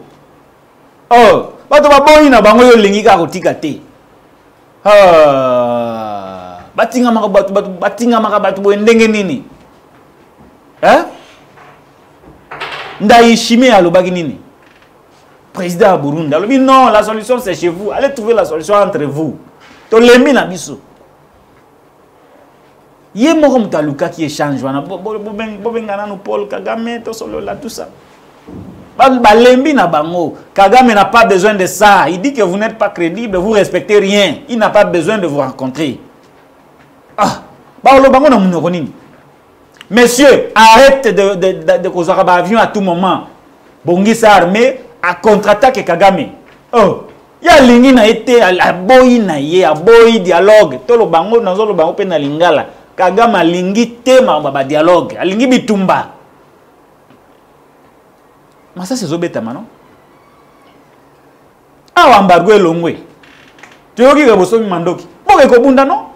Oh bato baboyi na bango oyo olingi kaka kotika te. Ah, batingamaka bato bato batingamaka bato boye ndenge nini? Eh? ndayishimi alobaki nini? Président ya burundi non la solution c'est chez vous. Allez trouver la solution entre vous. Tolembi na biso ye moko moto alukaki échange wana. Bo- bo- boben- bobenga nanu paul kagame tosolola tout ça. Ba- balembi na bango. Kagame n'a pas besoin de ça. Il dit que vous n'êtes pas crédible vous respectez rien. Il n'a pas besoin de vous rencontrer. Ah baolo bango na monoko nini? Monsieur arrête de, de, de, de kozwaka baavion à tout moment. Bongisa armée acontre-attaque kagame. Oh ye alingi na ye te aboyi na ye aboyi dialogue. Toloba yango nazoloba yango mpe na lingala kagame alingi te makambo ya badialogue. Alingi bitumba. Masasi ezobetama no awa ambargo elongwe. Toyoki ka bosomi mandoki. Mboka ekobunda no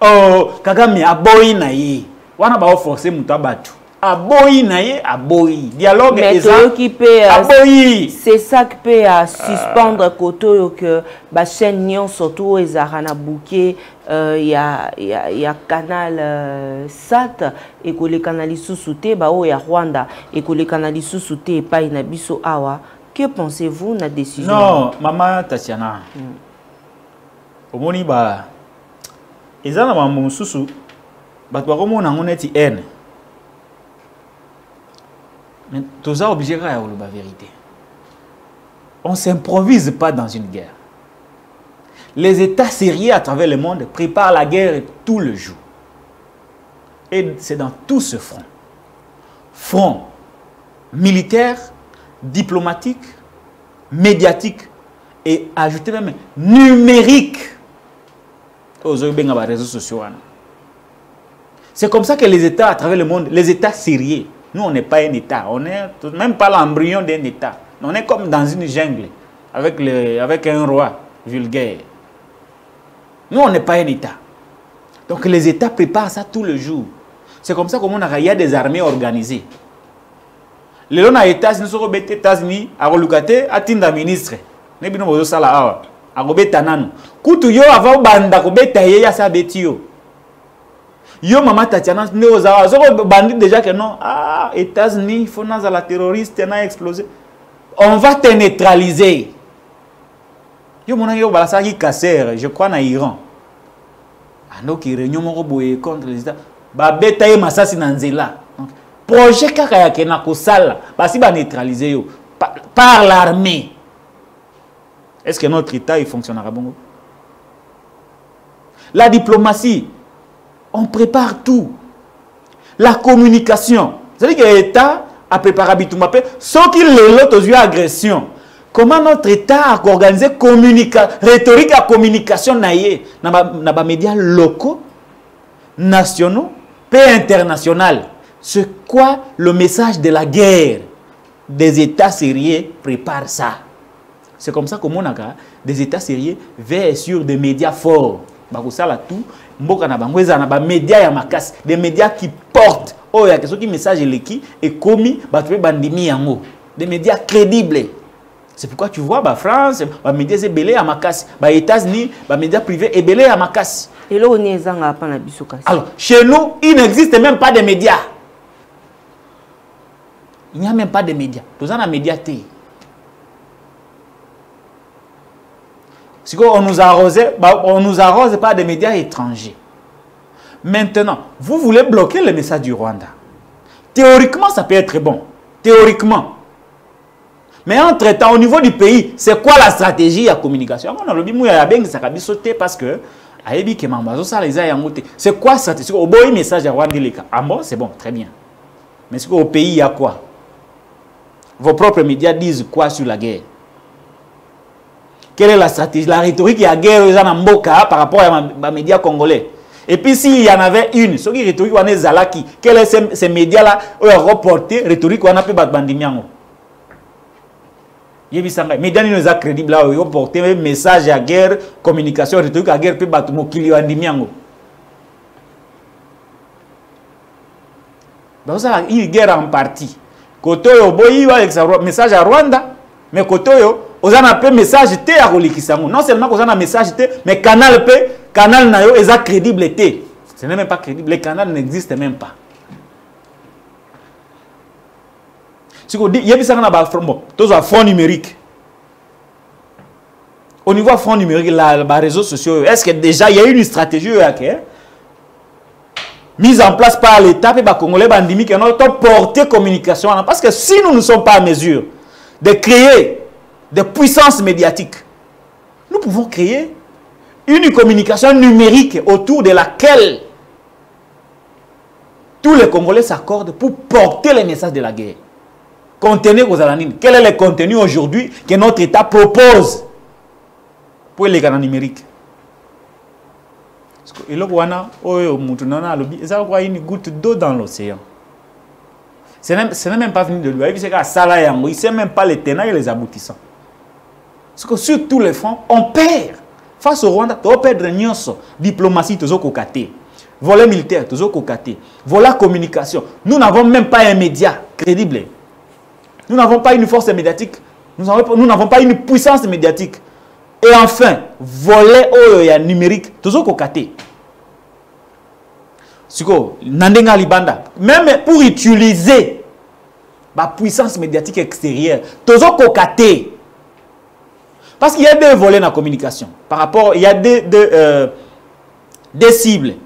oh, kagame aboyi na ye. Wana baoforce moto abato aboyi na ye aboyi. Dialogue mais eza toyoki mpe uh, aboyi. cesak mpe ya suspendre kote oyo ke bachaîne nyonso to oyo ezalaka na bouquet uh, ya, ya, ya canal uh, sat ekoleka na lisusu te baoyo ya rwanda ekoleka na lisusu te epai na biso awa. Que pensez-vous na décision? Non mama tatiana. Omoni ba eza na mambo mosusu bato bakomona yango neti haine. Mais toza obligé kaka ya koloba vérité. On s'improvise pas dans une guerre les états sérieux à travers le monde préparent la guerre tout le jour et c'est dans tout ce front front militaire diplomatique médiatique et ajouter même numérique aux réseaux sociaux. wana. C'est comme ça que les États à travers le monde, les États sérieux, nous on n'est pas un État, on n'est même pas l'embryon d'un État. On est comme dans une jungle avec, avec un roi vulgaire. Nous on n'est pas un État. Donc les États préparent ça tout le jour. C'est comme ça qu'il y a des armées organisées. lelo na états-unis soki obeta états-unis akoluka te atinda ministre. Ne bino bozosala awa akobeta nanu kutu yo ava obanda kobeta ye ye asi abeti yo. Yo mama tatiana awa soki obandi déjà ke non. Ah, états-unis fo nazala terroriste na explosé. On va te neutraliser. Yo monaki yo balasalaki kaser je crois na iran andoki réunion moko boye contre les états babeta ye masasi na nzela. Projet kaka ya kena kosala basi baneutralize yo pa- par l'armée. Est ce que notre état il fonctionnera bongo? La diplomatie on prépare tout. La communication. C'est-à-dire que l'état apréparé bitumba mpe soki lelo tozwi agression comment notre état akoorganize communica rhétorique ya communication na ye? Na bamédias locaux nationaux paix internationale c'est quoi le message de la guerre? Des états sérieux prépare ça. C'est comme ça komonaka des états sérieux veillent sur des médias forts. Tout ya des médias qui portent. Oyo yake soki message eleki ekomi bato mpe bandimi des médias crédibles c'est pourquoi tu vois bah france bamédia eza ebele ya makasi baétats-unis bamédia privé ebele ya makasi eloko nini ezanga apa na biso kasi alors chez nous il n'existe même pas de médias. Il n'y a même pas de médias. Toza na média te sikoyo on nous arrose bah, on nous arrose par des médias étrangers. Maintenant vous voulez bloquer le message du Rwanda. Théoriquement ça peut être bon. Théoriquement mais entre-temps au niveau du pays c'est quoi la stratégie ya communication? Nalobi muya yabengisaka biso te parce que ayebi eza yango te c'est quoi stratégie? Oboyi message ya eleka ah bon c'est bon très bien. Mais sikoyo au pays il y a quoi? Vos propres médias disent quoi sur la guerre? Quelle est la stratégie? La rhétorique ya guerre eza na mboka par rapport ya bamédias congolais. Et puis s'il y en avait une soki rhétorique wana ezalaki quel est ce, ce média là oyo akoporte rhétorique wana mpe bato bandimi yango yebisa ngai média nini eza crédible awa oyoporte message ya guerre communication rhétorique ya guerre mpe bato mokili bandimi yango. Bazosala une guerre en partie. Kote oyo oboyi balekisa message ya rwanda mais kote oyo oza na mpe message te ya kolekisa yango. Non seulement koza na message te mais canal mpe canal na yo eza crédible te. Ce n'est même pas crédible le canal n'existe même pas siko yebisanga na bafront tozwa front numérique. Au niveau front numérique la baréseaux sociaux oyo est ce que déjà il y a une stratégie oyo yake mise en place par l'état mpe bacongolais bandimi keno toporter communication wana parce que si nous ne sommes pas à mesure de créer des puissances médiatiques nous pouvons créer une communication numérique autour de laquelle tous les Congolais s'accordent pour porter les messages de la guerre. Quel est le contenu aujourd'hui que notre État propose pour les canaux numériques eloko wana oyo mutu nana alobi eza lokola une goutte d'eau dans l'océan. Ce n'est même pas venu de lui. Ayebi il sait même pas les tenants et les aboutissants. Parce que sur tous les fronts on perd. Face au rwanda toperdre nyonso diplomatie tozokoka te volet militaire tozokoka te volet communication. Nous n'avons même pas un média crédible nous n'avons pas une force médiatique nous n'avons pas une puissance médiatique et enfin volet ya numérique tozokoka te sikoyo na ndenge ya libanda même pour utiliser bapuissance médiatique extérieure tozokoka te Parce qu'il y a deux volets dans la communication. Par rapport, il y a deux, deux, euh, cibles.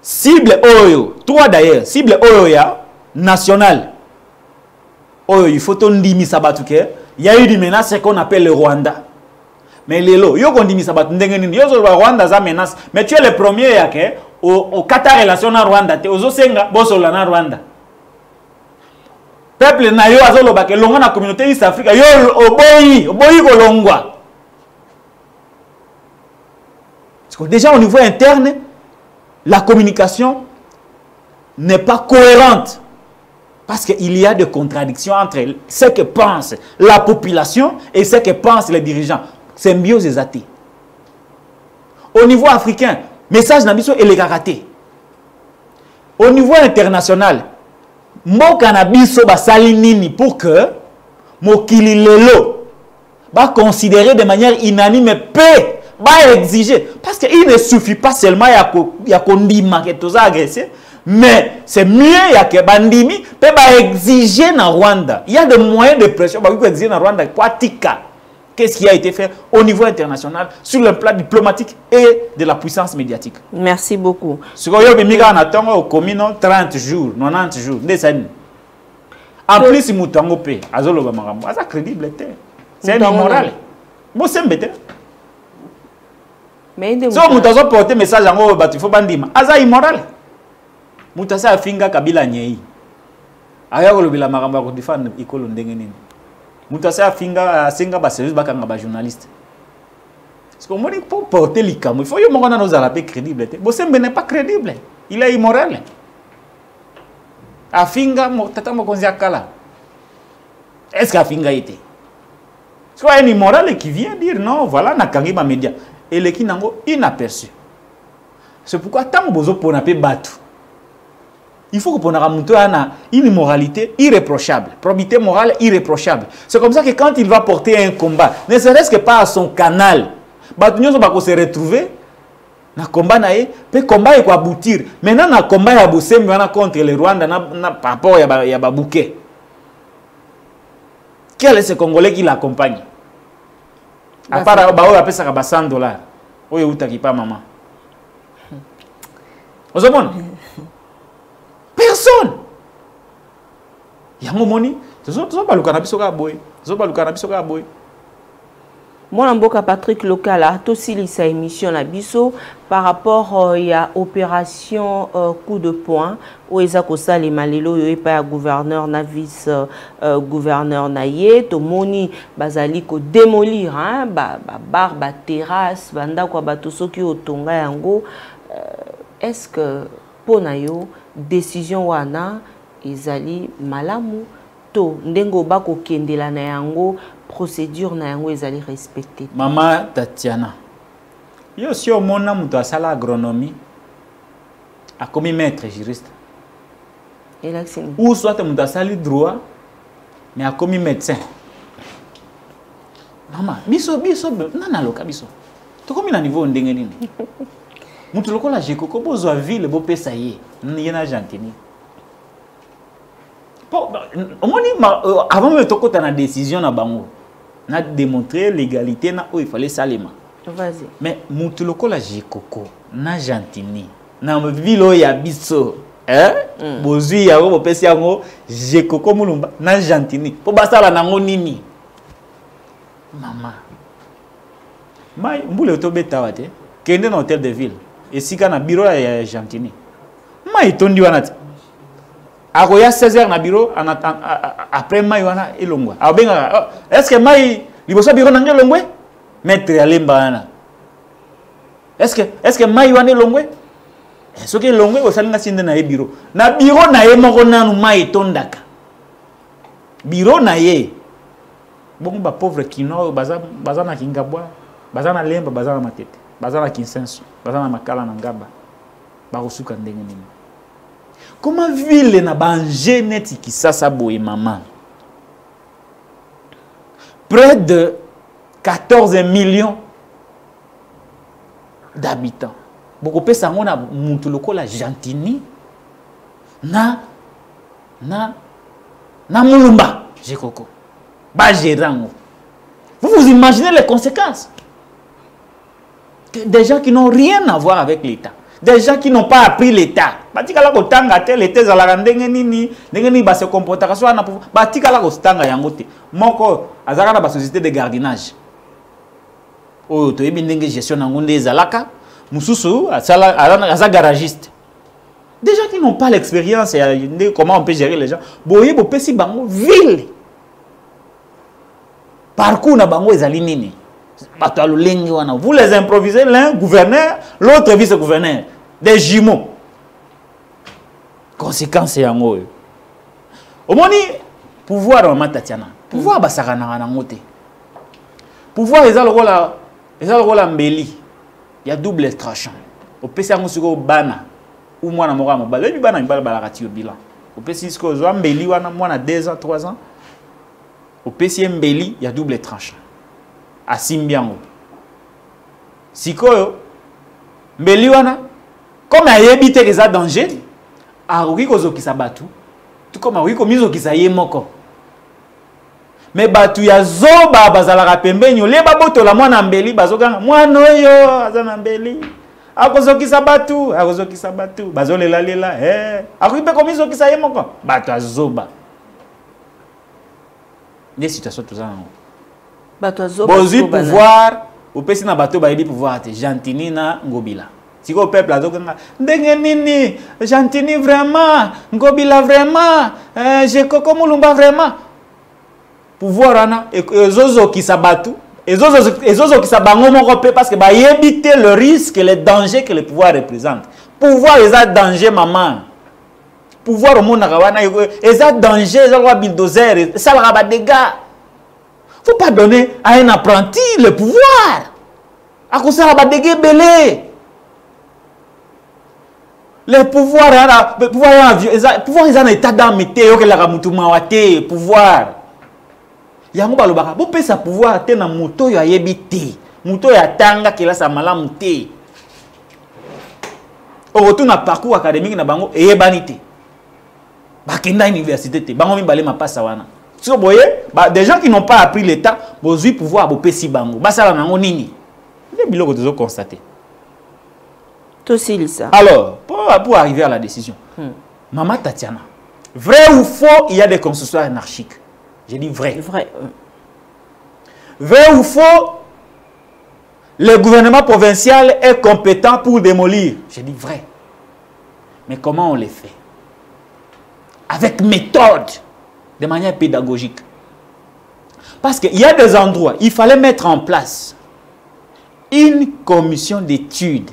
Cible Oyo, trois d'ailleurs. Cible Oyo, nationale. Oyo, il faut ton dimi sabatuke. Il y a eu une menace qu'on appelle le Rwanda. Mais lelo, yo kon dimi sabatu ndenge nini. Yo zo Rwanda za menace. Mais tu es le premier ya ke au, au kata relation na Rwanda te. Ozo senga bosola na Rwanda. peuple na yo azoloba ke longa na communauté east africa yo oboyi oboyi kolongwa Parce que déjà au niveau interne, la communication n'est pas cohérente. Parce qu'il y a des contradictions entre ce que pense la population et ce que pensent les dirigeants. Symbiose des athées. Au niveau africain, message Nabiso et les. Au niveau international, mboka na biso basali nini pour que mokili lelo ba considérer de manière unanime paix va exiger parce qu'il ne suffit pas seulement ya kondima ke toza agressé mais c'est mieux ya ke bandimi mpe baexige na rwanda. Il y a des moyens de pression. Bakoki koexige na rwanda. Po atika qu'est-ce qui a été fait au niveau international sur le plan diplomatique et de la puissance médiatique? Merci beaucoup. Sikoyo obimi kaka na ntongo okomi no 30 jours 90 jours eza nini? En plus moto yango mpe azoloba makambo aza crédible te. C'est immoral. Bosembe te. So moto azoporte message yango oyo bato ifo bandima. Aza immoral moto asi afinga kabila nyei. Aya kolobela makambo ya kodefendre ekolo ndenge nini? Moto asi afinga asenga baservice bakanga bajournaliste parceque omoni po porte likambo ifo yo moko nano ozala mpe crédible te. Bosembe n'est pas crédible il est immoral afinga tata mokonzi ya kala est ce que afinga ye te so un immoral qui vient dire non voilà nakangi bamédia eleki nango inaperçu. C'est pourquoi ntango bozopona mpe bato il faut que ponaka moto ana une moralité irréprochable probité morale irréprochable. C'est comme ça que quand il va porter un combat ne serait-ce que pas à son canal bato nyonso bakose retrouver na combat na ye mpe combat ekoaboutir maintenant na combat ya bosembi wana contre le rwanda na, na par rapport ya, ba, ya babouke quel est ce congolais qui l'accompagne? À part baoyo apesaka ba 100 dollars oyo eutaki pa mama ozomona? Personne. Yango omoni tozobaluka na biso kaka boye tozobaluka na biso kaka boye. Mwana mboka patrick lokala tosilisa émission na biso par rapport uh, ya opération uh, coup de poing oyo eza kosalema lelo oyo epai ya gouverneur na vice uh, uh, gouverneur na ye. Tomoni bazali kodemolir babar ba baterrasse bandako ya bato soki otonga yango uh, est ce que mpo na yo décision wana ezali malamu. To ndenge oba kokendela na yango procédure na yango ezali respecté mama tatiana yo si omona moto asala agronomie akomi maître juriste. Ou soit moto asali droit mais akomi médecin. Mama biso biso nani aloka biso. Tokomi na niveau ndenge nini? moto lokola jekoko bozwa ville bopesa ye. Ye na gentini omoni avant meme tokɔta na décision na bango na démontrer l'égalité na oyo efale esalema mais motu lokola jekoko na gentini na ville oyo ya biso eh? mm. bozwi yango bopesi yango jekoko mulumba na gentini mpo basala nango nini? Mama. Mai mbula tobeta awa te? Kende na hôtel de ville esika na biro ya gentini mai etondi wana te akoya 16 heures na biro après mai wana elongwa. Abengaka est ce que mai liboso ya biro nanga elongwe? Maître alemba wana. Est ce que mai wana elongwe? Soki elongwe osalinga si nde na ye biro na biro na ye moko nanu mai etondaka. Biro na ye. Bongo bapauvre kino oyo baza na kingabwa baza na lemba baza na matete baza na kinsenso baza makala na ngaba bakosuka ndenge nini? Koma ville na baange neti kisasa boye mama près de 14 millions d'habitants. Bokopesa yango na mutu lokola gentini na na na mulumba jekoko. Bagere yango. Vous vous imaginez les conséquences? Des gens qui n'ont rien à voir avec l'état. Des gens qui n'ont pas appris l'état. Batikala kotanga te l'état ezalaka ndenge nini? Ndenge nini? Base comportaka so wana batikala kotanga yango te. Moko azalaka na basociété de gardinage. Oyo toyebi ndenge gestion nango nde ezalaka. Mosusu aza garagiste. Des gens qui n'ont pas l'expérience nde comment on peut gérer les gens. Boye bopesi bango ville. Parcours na bango ezali nini? Vous les improvisez l'un gouverneur l'autre vice gouverneur des jumeaux. Conséquence yango oyo omoni pouvoir mama tatiana. Pouvoir basakanaka nango te pouvoir eza lokola eza lokola mbeli. Ya double trachant opesi yango sikoyo bana. U mwana moko ya mobali oyebi bana mibali balaka ti yo bilan. Opesi sikoyo ozwa mbeli wana. Mwana 2 ans 3 ans. Opesi ye ya double tranchant asimbi yango. Sikoyo mbeli wana comme ayebi te eza danger akoki kozokisa bato tukome akoki komizokisa ye moko. Me bato ya zoba bazalaka pembeni olie babotola mwana mbeli bazokanga mwana oyo aza na mbeli. Akozokisa bato akozokisa bato bazolelalela eh. akoki mpe komizokisa ye moko. Bato ya zoba. Nde situation toza nango bozwi pouvoir opesi na bato bayebi pouvoir te gentini na ngobila. Sikoyo peuple azokanga ndenge nini? Gentini vraiment? Ngobila vraiment? Eh, jekoko mulumba vraiment? Pouvoir wana ezozokisa bato ezozokisa bango moko mpe parce que bayebi te le risque le danger que le pouvoir représente. Pouvoir eza danger mama pouvoir omonaka wana eza danger eza lokola bulldozer faut pas donner à un apprenti le pouvoir. Akosala badégâts ebele le pouvoir yana pouvoir yana avio eza pouvoir eza na état d'âme te yokelaka mutu mawa te pouvoir. Yango balobaka bopesa pouvoir te na moto oyo ayebi te. Moto oyo atanga kelasi ya malamu te. Okotuna parcours académique na bango eyebani te. Bakenda université te bango mibale mapasa wana soki boye des gens qui n'ont pas appris l'état bozwi pouvoir bopesi bango basala nango nini nde biloko tozoconstate tosilisa alors pour, pour arriver à la décision. Hmm. mama tatiana vrai ou faux il y a des constructions anarchiques. J'ai dit vrai. Vrai vrai ou faux le gouvernement provincial est compétent pour démolir. J'ai dit vrai. Mais comment on les fait? Avec méthode de manière pédagogique parce qu'il y a des endroits il fallait mettre en place une commission d'études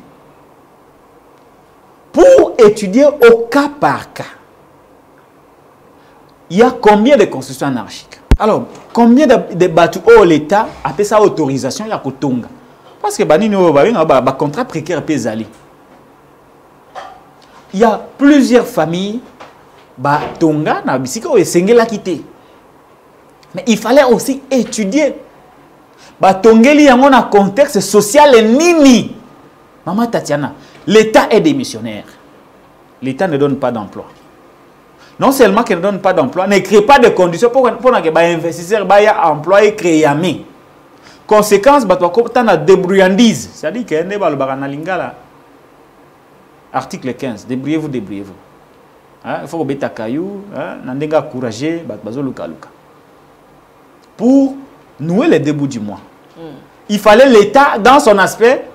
pour étudier au cas par cas. Il y a combien de constructions anarchiques? Alors, combien de, de bateaux oh, l'État a fait sa autorisation Il y a Kotonga? Parce que banini ba contrat précaire. Il y a plusieurs familles ba tonga na bisika o esengela kité. Mais il fallait aussi étudier ba tongeli yango na contexte social nini? Maman Tatiana, L'État est démissionnaire. L'État ne donne pas d'emploi. Non seulement qu'il ne donne pas d'emploi, ne crée pas de conditions pour, que aient emploi et créer. Conséquence, as une débrouillandise. C'est-à-dire que lingala. Article 15. Débrouillez-vous, débrouillez-vous. Hein? Il faut que vous caillou, hein? encourager, pour nouer les débuts du mois. Mm. Il fallait l'État, dans son aspect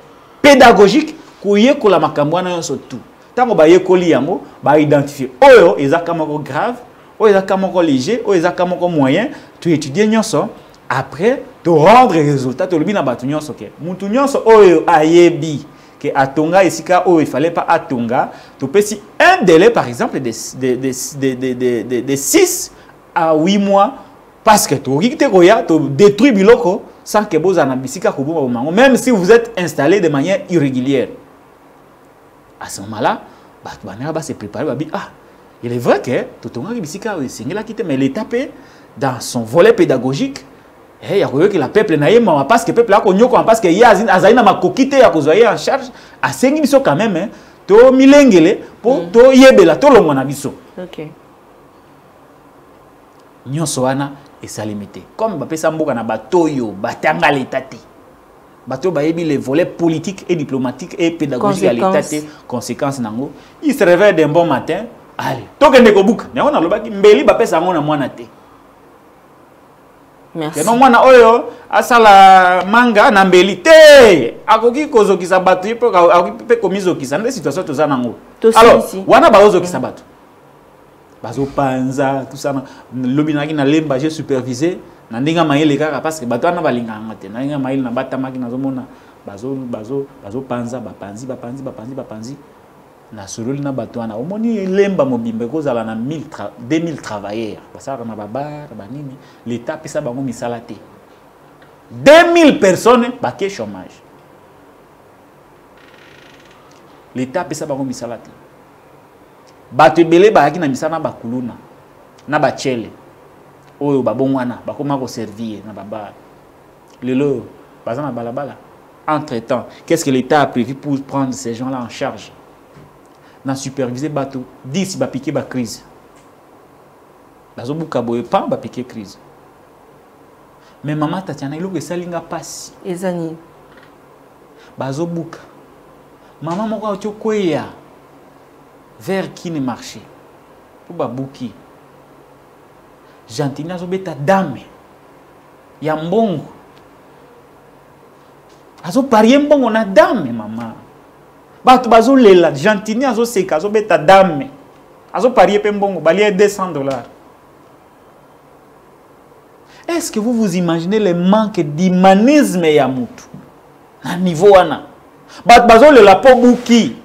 pédagogique, koyekola makambo wana nyonso tu ntango bayekoli yango baidentifie oyo ezaka moko grave oyo ezaka moko léger oyo ezaka moko moyen toétudie nyonso après torendre résultat tolobi na bato nyonso ke mutu nyonso oyo ayebi ke atonga esika oyo ifallait pas atonga topesi un délai par exemple de, de, de, de, de, 6 à 8 mois. Parce que tokoki te koya todétruit biloko sans que bozala na bisika koboma bomango même si vous êtes installé de manière irrégulière. À ce moment-là, bah, se préparer, bah, ah, il est vrai que tout le monde mais l'état dans son volet pédagogique, Eh, hey, akoyokela peuple na ye mawa parceke peuple akonyokoa parceke ye azali na makoki te ya kozwa ye en charge asengi biso quand même tomilengele mpo mm. toyebela tolongwa na biso. Okay. nyonso wana esalemi te. Comme bapesa mboka na bato oyo batanga leta te. Bato oyo bayebi le volet politique et diplomatique et pédagogique ya leta te conséquence. nango. Il se réveille d'un bon matin ale tokende kobuka. Yango nalobaki mbeli bapesa yango na mwana te. Keno mwana oyo asala manga na mbeli te akoki kozokisa bato ye akoki mpe komizokisa. Nde situation toza nango. Alors wana bazozokisa bato? Bazopanza tusana lobi naki nalemba je supervisé na ndenge mayele kaka parce que bato wana balingaka te. Na ndenge mayele na batamaki nazomona bazopanza bapanzi bapanzi bapanzi bapanzi nasololi na bato wana. Omoni elemba mobimba ekozala na 2000 travailleurs. Basalaka na babar banini l'état apesa bango misala te. 2000 personnes bake chômage. L'état apesa bango misala te. Bato ebele bayaki na misala na bakuluna na bachele. Oyo babongwana bakoma koservir na babar lelo baza na balabala. Entre temps qu'est ce que l'état a prévu pour prendre ces gens là en charge? Na superviser bato. 10 bapike bacrise bazobuka boye pa bapike crise. Mais mama tatiana eloko esalinga mpasi eza nini? Bazobuka. Mama moko auti okweya vers kini marché mpo babuki. Gentini azobeta dame ya mbongo. Azoparie mbongo na dame mama bato bazolela gentini azoseka azobeta dame. Azoparie mpe mbongo balia 200 dollars. Est-ce que vous vous imaginez le manque d'humanisme ya mutu? Na niveau wana. Bato bazolela mpo buki.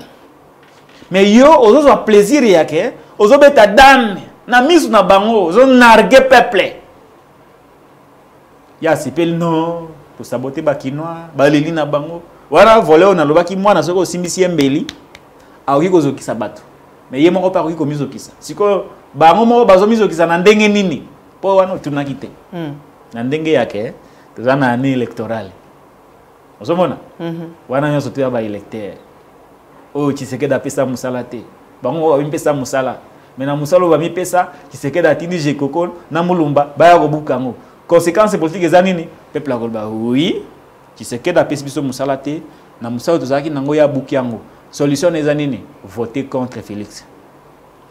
Mais yo ozozwa plaisir yake ozobeta dame. Na miso na bango ozonarge peuple. Ya asepeli no tosabote bakinois baleli na bango wana vole oyo nalobaki mwana soki osimbisi ye mbeli akoki kozokisa bato. Me ye moko mpe akoki komizokisa. Sikoyo bango moko bazomizokisa na ndenge nini? Mpo wana otunaki te. Mm. na ndenge yake toza na année électorale. Ozomona? Wana nyonso toya baélecteur oyo tshisekedi apesa mosala te. Bango moko bamipesa mosala. Me na mosala oyo bamipesa tshisekedi atindi jekoko na mulumba baya kobuka yango. Conséquence politique eza nini? Peuple akoloba oui tshisekedi apesi biso mosala te na mosala oyo tozalaki nango ye abuki yango. Solution eza nini? Voter contre félix.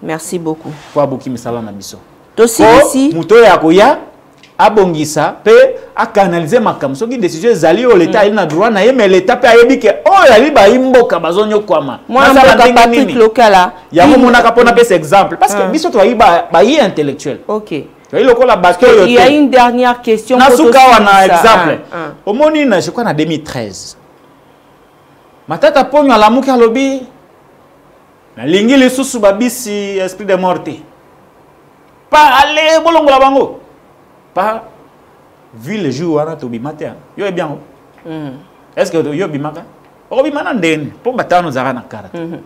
Merci beaucoup. Po abuki misala na biso. Tosilisi. Moto oyo akoya abongisa mpe akanalize makambo. Soki décision ezali oyo leta ali na droit na ye me leta mpe ayebi ke oyo ali bayi mboka bazonyokwama yango monaka mpona pesa exemple. Parce que Ah. biso toayi ba- bayi intellectuel. Ok toayi lokola bato oyo il y a te une dernière question nasuka awa na exemple. Ah, ah. omoni na je crois na 2013 matata ponyo alamuki alobi nalingi lisusu babisi esprit de mort te pa ale bolongola bango. Pa vu le jour wana tobima te yo yebi yango Mm. est ce que yo obimaka okobima na ndeni mpo batano ozalaka na kara te. Mhm.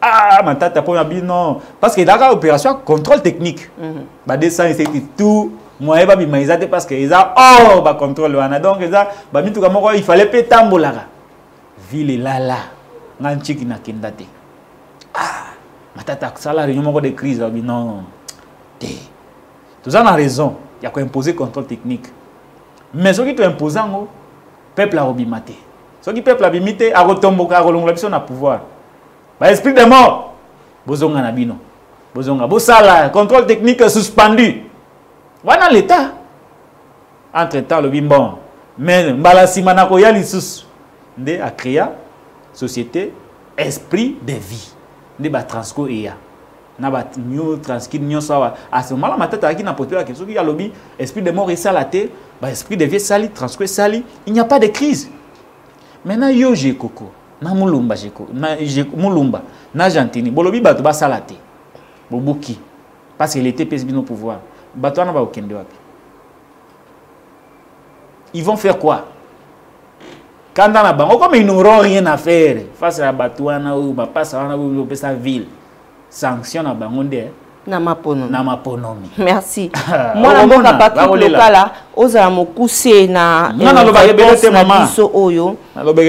Ah matata mpo na bino. Parce que ezalaka opération ya contrôle technique. Mhm. ba 207 tout moyen babima eza te parce que eza or bacontrôle wana. Donc eza bamituka moko il fallait mpe etambolaka ville elala. Nga ntiki nakenda te. Ah matata asala réunion moko de crise abi non. Te. Toza na raison ya koimpose contrôle technique. Mais soki toimpose yango peuple akobima te. Soki peuple abimi te akotomboka akolongola biso na pouvoir baesprit de mort. Bozonga na bino. Bozonga bosala. Contrôle technique suspendu. Wana leta entre temps alobi bon mais mbala nsima na koya lisusu. Nde acréa société esprit de vie. Nde batransco eya na banyo transkid nyonso awa asemala matata ayaki na poto yake soki alobi esprit de mort esala te baesprit de vie esali transco esali il n'y a pas de crise. Maintenant yo jekoko na mulumba jeko. Na mulumba. Na gentini bolobi bato basala te. Bobuki. Parce que l'été pesi bino pouvoir. Bato wana bakokende wapi? Ils vont faire quoi? Kanda na bango comme ils n'auront rien à faire face à bato wana oyo bapasa wana oyo opesa ville sanction na bango nde na mapono na maponomi. Merci. Mwana mboka patrik lokala ozala mokuse na eh, biso oyo.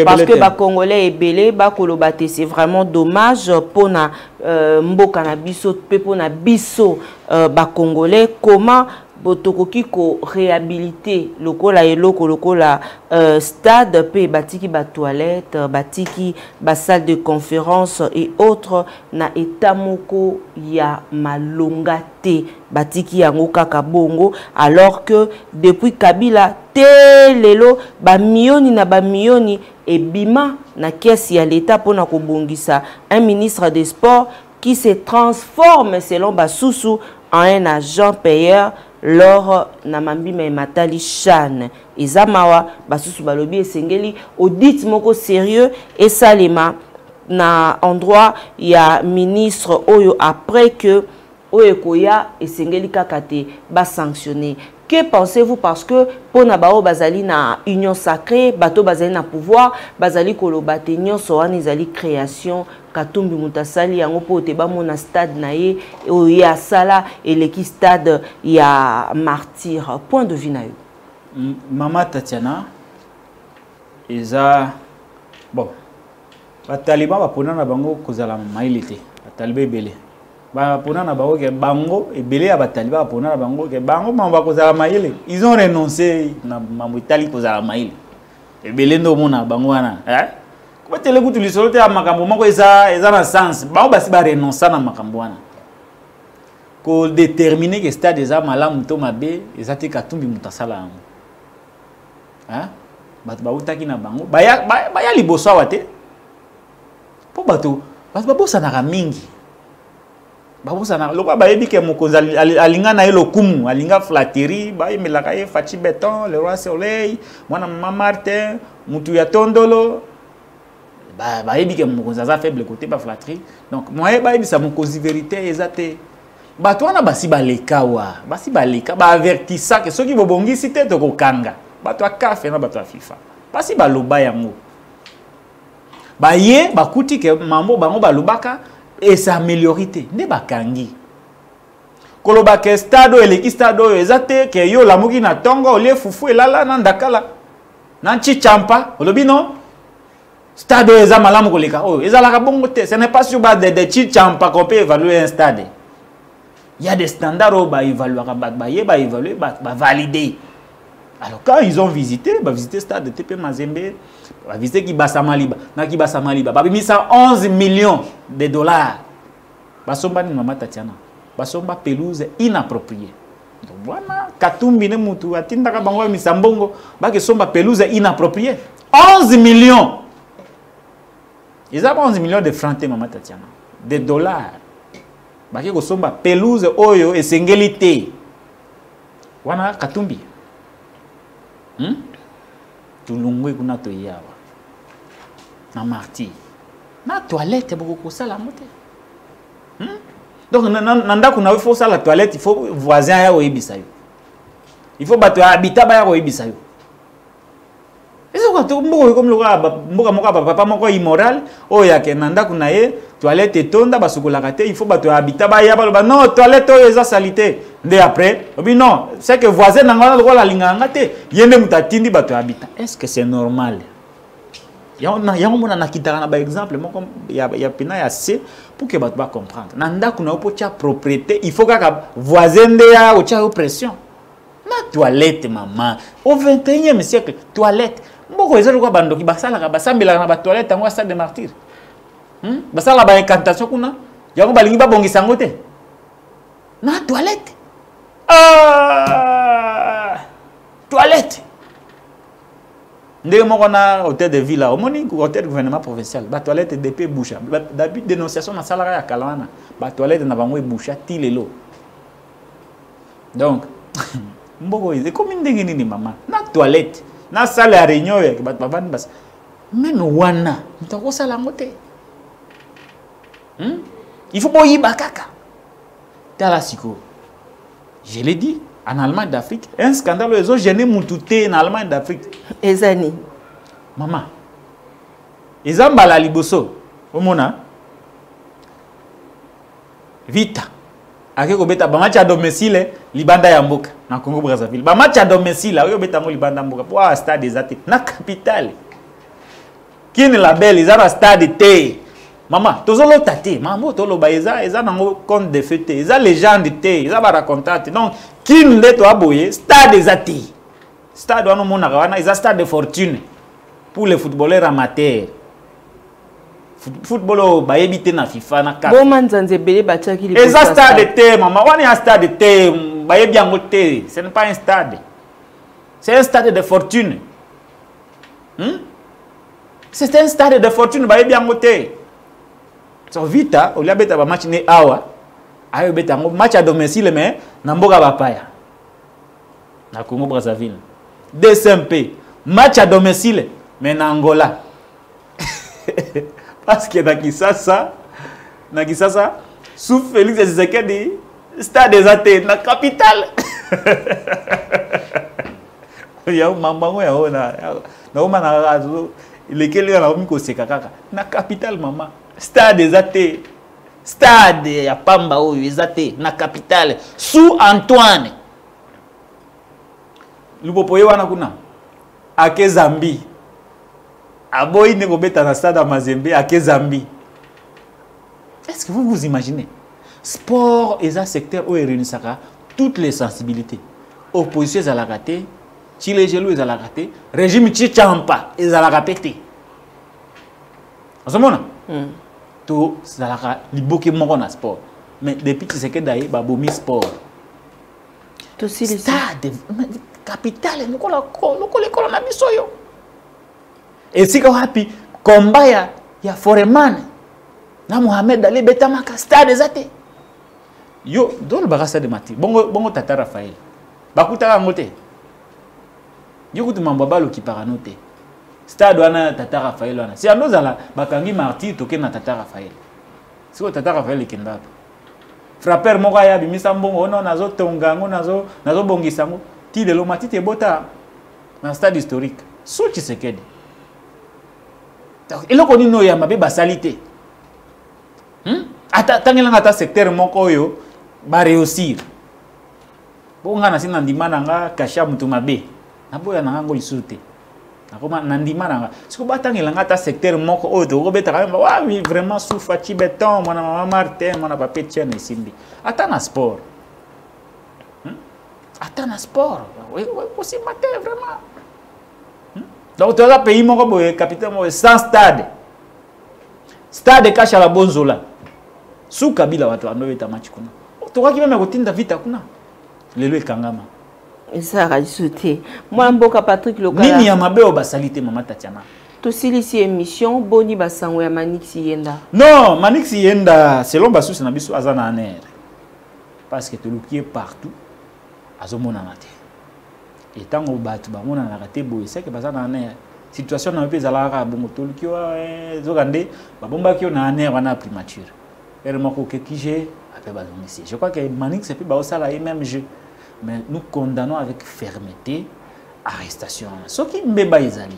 Parce ebele que bacongolais ebele bakoloba te c'est vraiment dommage mpona euh, mboka na biso mpe mpona biso euh, bacongolais. Comment bo tokoki koréhabilite lokola eloko lokola euh, stade mpe batiki batoilette batiki basalle de conférence et autres. Na eta moko ya malonga te batiki yango kaka bongo. Alors que depuis kabila te lelo bamiyoni na bamiyoni ebima na kiasi ya leta mpona kobongisa un ministre des sports qui se transforme selon basusu en un agent payeur lors na mambima ematali chan. Eza mawa basusu balobi esengeli audit moko sérieux esalema na endroit ya ministre oyo après que oyo ekoya esengeli kaka te basanctionne que pensez-vous parce que mpona bao bazali na union sacrée bato bazali na pouvoir bazali koloba te nyonso wana ezali création katumbi moto asali yango mpo te bamona stade na ye oyo ye asala eleki stade ya martyre point de vue na yo M- mama tatiana eza bon bataliban bapona na bango kozala maile te bataliba ebele bapona na bango ke bango ebele ya bataliba bapona na bango ke bango mambo bakozala mayele. Ils ont renoncé na mambo etali kozala mayele. Ebele nde omona bango wana eh? batele kutu lisolo te ya makambo moko eza eza na sens. Bango basi barenonsa na makambo wana. Kodétermine ke stade eza malamu to mabe eza te katumbi moto asala yango. Bato bautaki na bango. Baya liboso awa te. Mpo bato bato babosanaka mingi babosanaka lokola bayebi ke mokonzi ali- ali- alinga na ye lokumu alinga flatterie bayemelaka ye faci beton le roi soleil mwana mama martin mutu ya tondolo. Ba- bayebi ke mokonzi aza faible kote baflatterie donc moye bayebisa mokonzi vérité eza te. Bato wana basi baleka wa? Basi baleka baavertisake soki bobongisi te tokokanga. Bato ya kafe na bato ya fifa. Basi baloba yango. Baye bakuti ke mambo bango balobaka esa améliori te nde bakangi. Koloba ke stade oyo eleki stade oyo eza te ke yo olamuki na ntongo olie fufu elala na ndakala. Na ncicampa olobi no stade oyo eza malamu koleka oyo. Ezalaka bongo te. Ce n'est pas sur base de, de cicampa qu'on peut évaluer un stade. Il y a des standards oyo baévaluaka bato baye baévalue bavalide alors quand ils ont visité bavisité stade te mpe mazembe bavisité kibasa maliba na kibasa maliba babimisa 11 millions de dollars. Basomba nini mama tatiana? Basomba pelouse inappropriée. Wana katumbi ne mutu atindaka bango bamisa mbongo bakesomba pelouse inappropriée. 11 millions! Eza ba 11 millions de francs te mama tatiana. De dollars. Bake kosomba pelouse oyo esengeli te. Wana katumbi? Hmm? Tulungwe kuna toye awa na martir na toilette bokokosala yango te. Hmm? donc na ndako na yo ifo osala toilette ifo voisin aya koyebisa yo. Ifo bato ya habita baya koyebisa yo. Ezoka mboka oyo komi lokola mboka moko ya bapapa moko immoral oyo yake na ndako na ye toilette etonda basukolaka te ifo bato ya habita baya baloba non toilette oyo eza sali te. Nde après obi non c'est que voisin na nga wana lokola alingaka nga te ye nde moto atindi bato ya habita. Est ce que c'est normal? Yango mona nakitaka na baexemple moko ya, pena ya se pour ke bato bacomprendre na ndako na yo mpo tia propriété il faut kaka voisin nde ya otia yo pression. Na toilette mama. Au 21e siècle toilette. Mboko eza lokola bandoki basalaka basambelaka na batoilette yango ya stade de martyr hmm? basalaka baincantation kuna? Yango balingi babongisa yango te? Na toilette. Ah! toilette. Ndenge moko na hôtel de ville omoni hôtel gouvernement provincial batoilette depuis ebusha dabi dénonciation nasalaka ya kala wana. Batoilette na bango ebusha ti lelo. Donc mboko ekomi ndenge nini mama na toilette. Na sale ya réunion oyo bato bavandi basa meme wana moto akosala yango te? Il faut boyiba kaka tala sikoyo je l'ai dit en Allemagne d'Afrique un scandale oyo ezogene mutu te na Allemagne d'Afrique. Eza nini mama eza mbala liboso omona vita ake kobeta bamatch ya domicile libanda ya mboka na congo brazzaville bamatch ya domicile oyo obeta yango libanda ya mboka. Po awa stade eza te na capitale. Kini label eza na stade te mama tozolota te. Mambo toloba eza eza nango compte de fait te eza légende te. Eza baraconta te donc kini nde toya boye stade eza te. Stade wana omonaka wana eza stade de fortune pour les footballeurs amateurs. Football oyo bayebi te na fifa na boma nzanza ebele batiaki eza stade. te mama. Wana ya stade te bayebi yango te. Ce n'est pas un stade. C'est un stade de fortune. Hmm? c'est un stade de fortune bayebi yango te so vita olia beta bamatch ne awa ayo beta yango. Match ya domicile mais na mboka bapaya na congo brazzaville. Dcmp match ya domicile mais na angola. Parce que na kisasa na kisasa sous félix tshisekedi stade eza te na capitale. Mambango yango naomana kaka elekeli kaka nakomi koseka kaka. Na capitale mama stade eza te. Stade ya pamba oyo eza na capitale sous antoine. Lupopo wana kuna? Ake zambi. Aboyi nde kobeta na stade ya mazembe ake zambi. Est-ce que vous vous imaginez? Sport eza secteur oyo eréunisaka toutes les sensibilités. Opposition ezalaka te chilejelu ezalaka te régime chichampa ezalaka mpe te. Ozomona? Tozalaka liboke moko na sport. Mais depuis tisekedi aye babomi sport. Stade capitale lokola ekolo na biso oyo esika wapi komba ya, ya foreman na mohamed ali ebetamaka stade eza te. Yo dolobaka stade mati? Bongo, bongo tata rafael bakutaka yango te. Yo kutu mambo balokipaka no te stade wana tata rafael wana. Si yando ozala bakangi martir toke na tata rafael sikoyo tata rafael ekenda wapi frapper moko aya abimisa mbongo ono nazotonga yango nazobongisa yango. Ti lelo matiti ebota na stade historique. So tshisekedi. Eloko nini oyo ya mabe basali te? Hmm? tangelanga ata secteur moko oyo baréussir bo nga na si na ndima na nga kashe ya moto mabe. Naboya na ngango lisusu te nakoma na ndima na nga. Siko batangelanga ata secteur moko oyo tokobetaka mema wa vraiment sufa tibeton mwana mama martin mwana papa etienne esimbi. Ata na sport. Hmm? ata na sport. Kosimba te vraiment. Hmm? donc toza pays moko boye capitaine moko sans stade. Stade kashala bonzola. Suka bila bato bandobeta match kuna. Tokaki meme kotinda vita kuna lelo ekangama esalaka lisusu te mwana mboka patrik nini lokala ya mabe oyo basali te mama tatiana? Tosilisi émission boni basango ya maniksi yenda. Non manix yenda selon basusi na biso aza na aner. Parce que toluki ye partout azomonana te. Etango bato bamonanaka te boye seke baza na aner. Situation na yo mpe ezalaka bongo. Toluki yo eh, zoka nde babombaki yo na aner wana ya primature. Ere moko okeki je ape bazongisi. Je crois que manix epe baosala ye même jeu mais nous condamnons avec fermeté arrestation. Soki mbeba ezali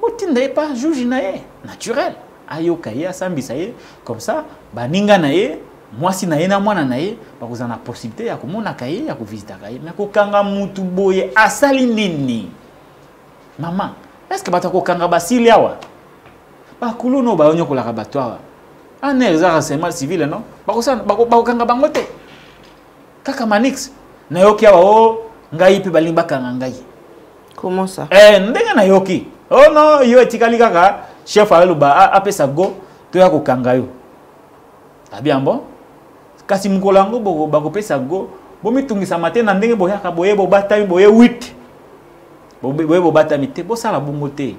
botinda ye mpa juge na ye naturel ayoka ye asambisa ye comme ça baninga na ye mwasi na ye na mwana na ye bakozala na possibilité ya komonaka ye ya kovisitaka ye me kokanga mutu boye asali nini mama est ce que bato akokanga basili awa bakulu no bayonyokolaka bato awa aner eza renseignement civile non? Bakokanga bango te kaka manix nayoki awa o ngai mpe balingi bakanga ngai. Eh, ndenge nayoki? Oh no yo etikali kaka chef aloba a- apesa go toya kokanga yo. Abia bon? Kasi mokolo yango bakopesa go bomitungisama te na ndenge boyaka boye bobatami boye 8 Bobe- boye bobatami te bosala bongo te.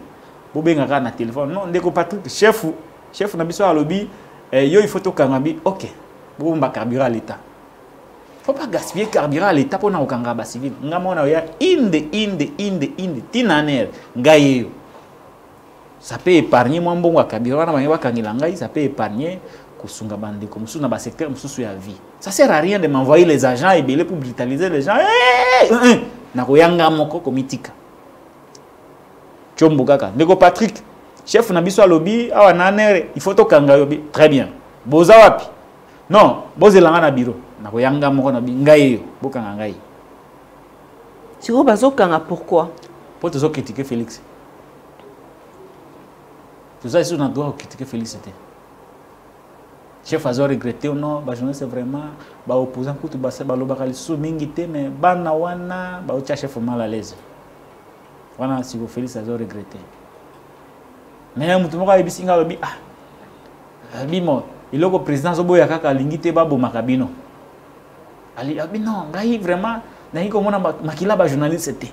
Bobengaka na telefone non ndeko patrik chef chef na biso alobi eh, yo faut tokanga bi. Ok bobomba carburant à l'état faut pas gaspiller carburant à l'état mpona kokanga bacivile nga mona oya inde inde inde inde tina nere ngai ça peut épargner mwa mbongo ya carburant wana bange bakangela ngai ça peut épargner kosunga bandeko mosusu na basecteur mosusu ya vie. Ça sert à rien de m'envoyer les agents ebele pour brutaliser les gens. Hey. nakoyanga moko komitika tiombo kaka. Ndeko patrick chef na biso alobi awa na nere il faut tokanga yo très bien. Boza wapi? Non bozelanga na biro nakoyanga moko na bi ngai eyo bokanga ngai. Sikoyo bazokanga pourquoi? Mpo tozokritike félix. Toza lisusu na droit kokritike félix te. Chef azo regrete no bajournaliste vraiment baopposant kutu balobaka lisusu mingi te mais bana wana baotya chef mal à l'aise. Wana siko félix azo regrete. Mais motu moko ayebisi nga alobi ah bimo eloko président azoboya kaka alingi te babomaka bino Ali- abi non ngai vraiment nalingi komona makila bajournaliste te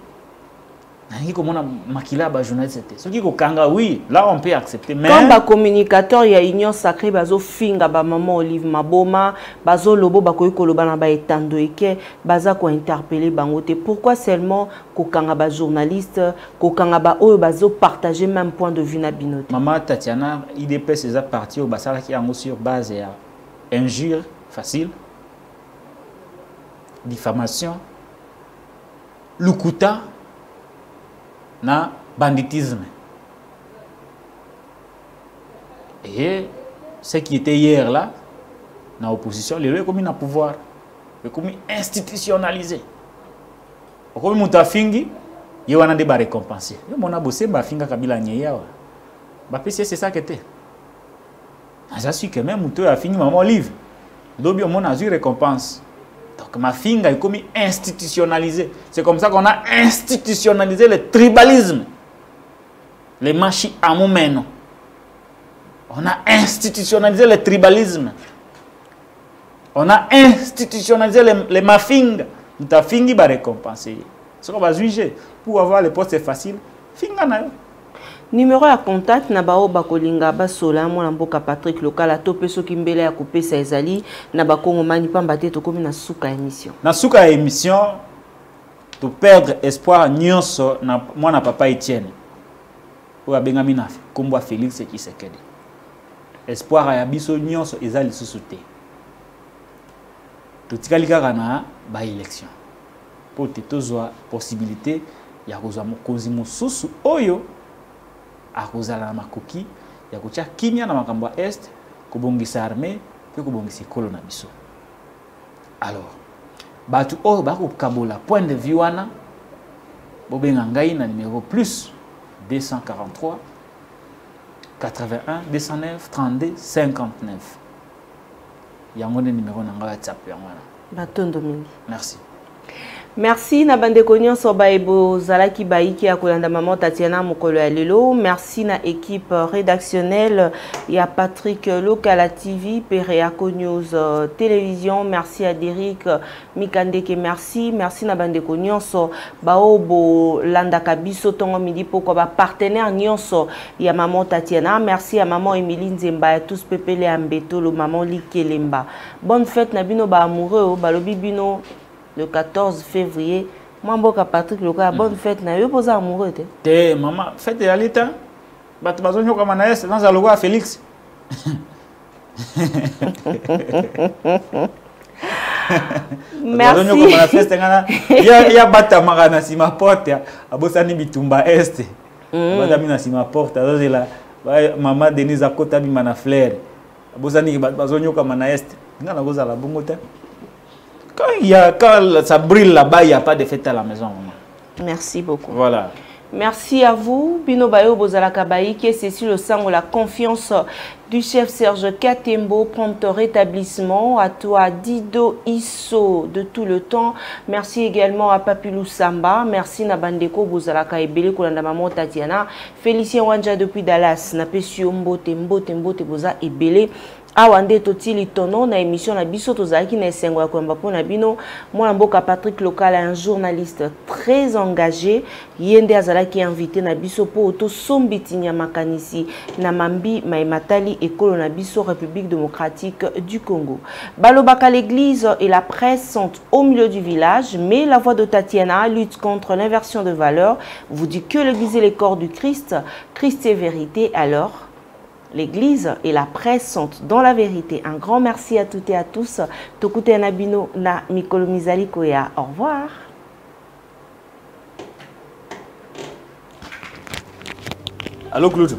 nalingi komona makila ya bajournaliste te soki kokanga oui là on peut accepter mais quand bacommunicateur ya union sacré bazofinga bamama olive maboma bazoloba bakoki koloba na baetando eke baza kointerpele bango te. Pourquoi seulement kokanga bajournaliste kokanga baoyo bazopartage même point de vue na bino te? Mama tatiana idps eza parti oyo basalaki yango sur base ya injure facile diffamation lukuta na banditisme. Et ce qui était hier là na opposition lelo ekomi na pouvoir ekomi institutionnalisé. Okomi moto afingi ye wana nde barécompense yo mona bosemba afingaka bila nyei awa bapesi ye sesake te aza suke me moto oyo afingi mama olive lobi omona azwi récompense donc mafinga ekomi institutionnalisé. C'est comme ça qu'on a institutionnalisé le tribalisme. Le machi amumeno on a institutionnalisé le tribalisme. On a institutionnalisé le, le mafinga moto afingi barécompense ye soko bazwi je pour avoir le poste facile. Finga na yo numéro ya contact na baoyo bakolinga basola mwana mboka patrik lokala to mpe soki mbele ya kopesa ezali na bakongomani pamba te tokómi na suka ya émission. Na suka ya émission toperdre espoir nyonso na mwana papa etienne oyo abengami na nkombo ya félix tshisekedi. Espoir ya biso nyonso eza lisusu te. Totikali kaka na baélection mpo te tozwa possibilité ya kozwa mokonzi mosusu oyo akozala na makoki ya kotia kimia na makambo ya este kobongisa armée mpe kobongisa ekolo na biso. Alors bato oyo bakokabola point de vue wana bobenga ngai na numéro plus 243 81 209 32 59 yango nde numéro na ngai whatsapp yango wana. Batondo mingi merci merci na bandeko nyonso baye bozalaki bayiki ya kolanda mama tatiana mokolo ya lelo. Merci na équipe rédactionnelle ya patrick lokala tv mpe reaco news uh, télévision. Merci à derik mikandeke merci. Merci na bandeko nyonso bao bolandaka biso ntongo midi pokwa bapartenaire nyonso ya mama tatiana. Merci ya mama emili nzemba ya tous pepele ya mbetolo mama likelemba. Bonne fête na bino baamoureux balobi bino le 14 février. Mwa mboka patrik lokola bonne fête na yo. Mpoza amoureux te. Te mama fête eyali te bato bazonyokama na este nazala lokola félix. Bazonyokama na feste ngana. Ya batamaka na nsima porte abosani bitumba este batami na nsima porte. Azozela mama denise akota bima na flaire abosani bazonyokama na este nga nakozala bongo te Quand, il y a, quand ça brille là-bas, il n'y a pas de fête à la maison. Merci beaucoup. Voilà. Merci à vous. Bino Bayo Bozalaka Baïke, c'est sur le sang la confiance du chef Serge Katembo, prompt rétablissement. À toi, Dido Isso, de tout le temps. Merci également à Papilou Samba. Merci Nabandeko Bozalaka Ebele Kolanda Maman Tatiana. Félicien Wanja depuis Dallas. Napesio Mbote, Mbote, Mbote Boza Ebele. Awa nde totili tono na émission na biso tozalaki na esengo ya koyamba mpo na bino. Mboka patrick lokala un journaliste très engagé ye nde azalaki invité na biso mpo tosombi tinya makanisi na mambi maimatali ekolo na biso république démocratique du congo. Balobaka l'église et la presse sont au milieu du village mais la voix de tatiana lutte contre l'inversion de valeurs. Vous dit que l'église est le corps du christ christ est vérité alors? L'Église et la presse sont dans la vérité. Un grand merci à toutes et à tous. Tokute Nabino na Mikolo Mizali Koya. Au revoir. Allô, Claude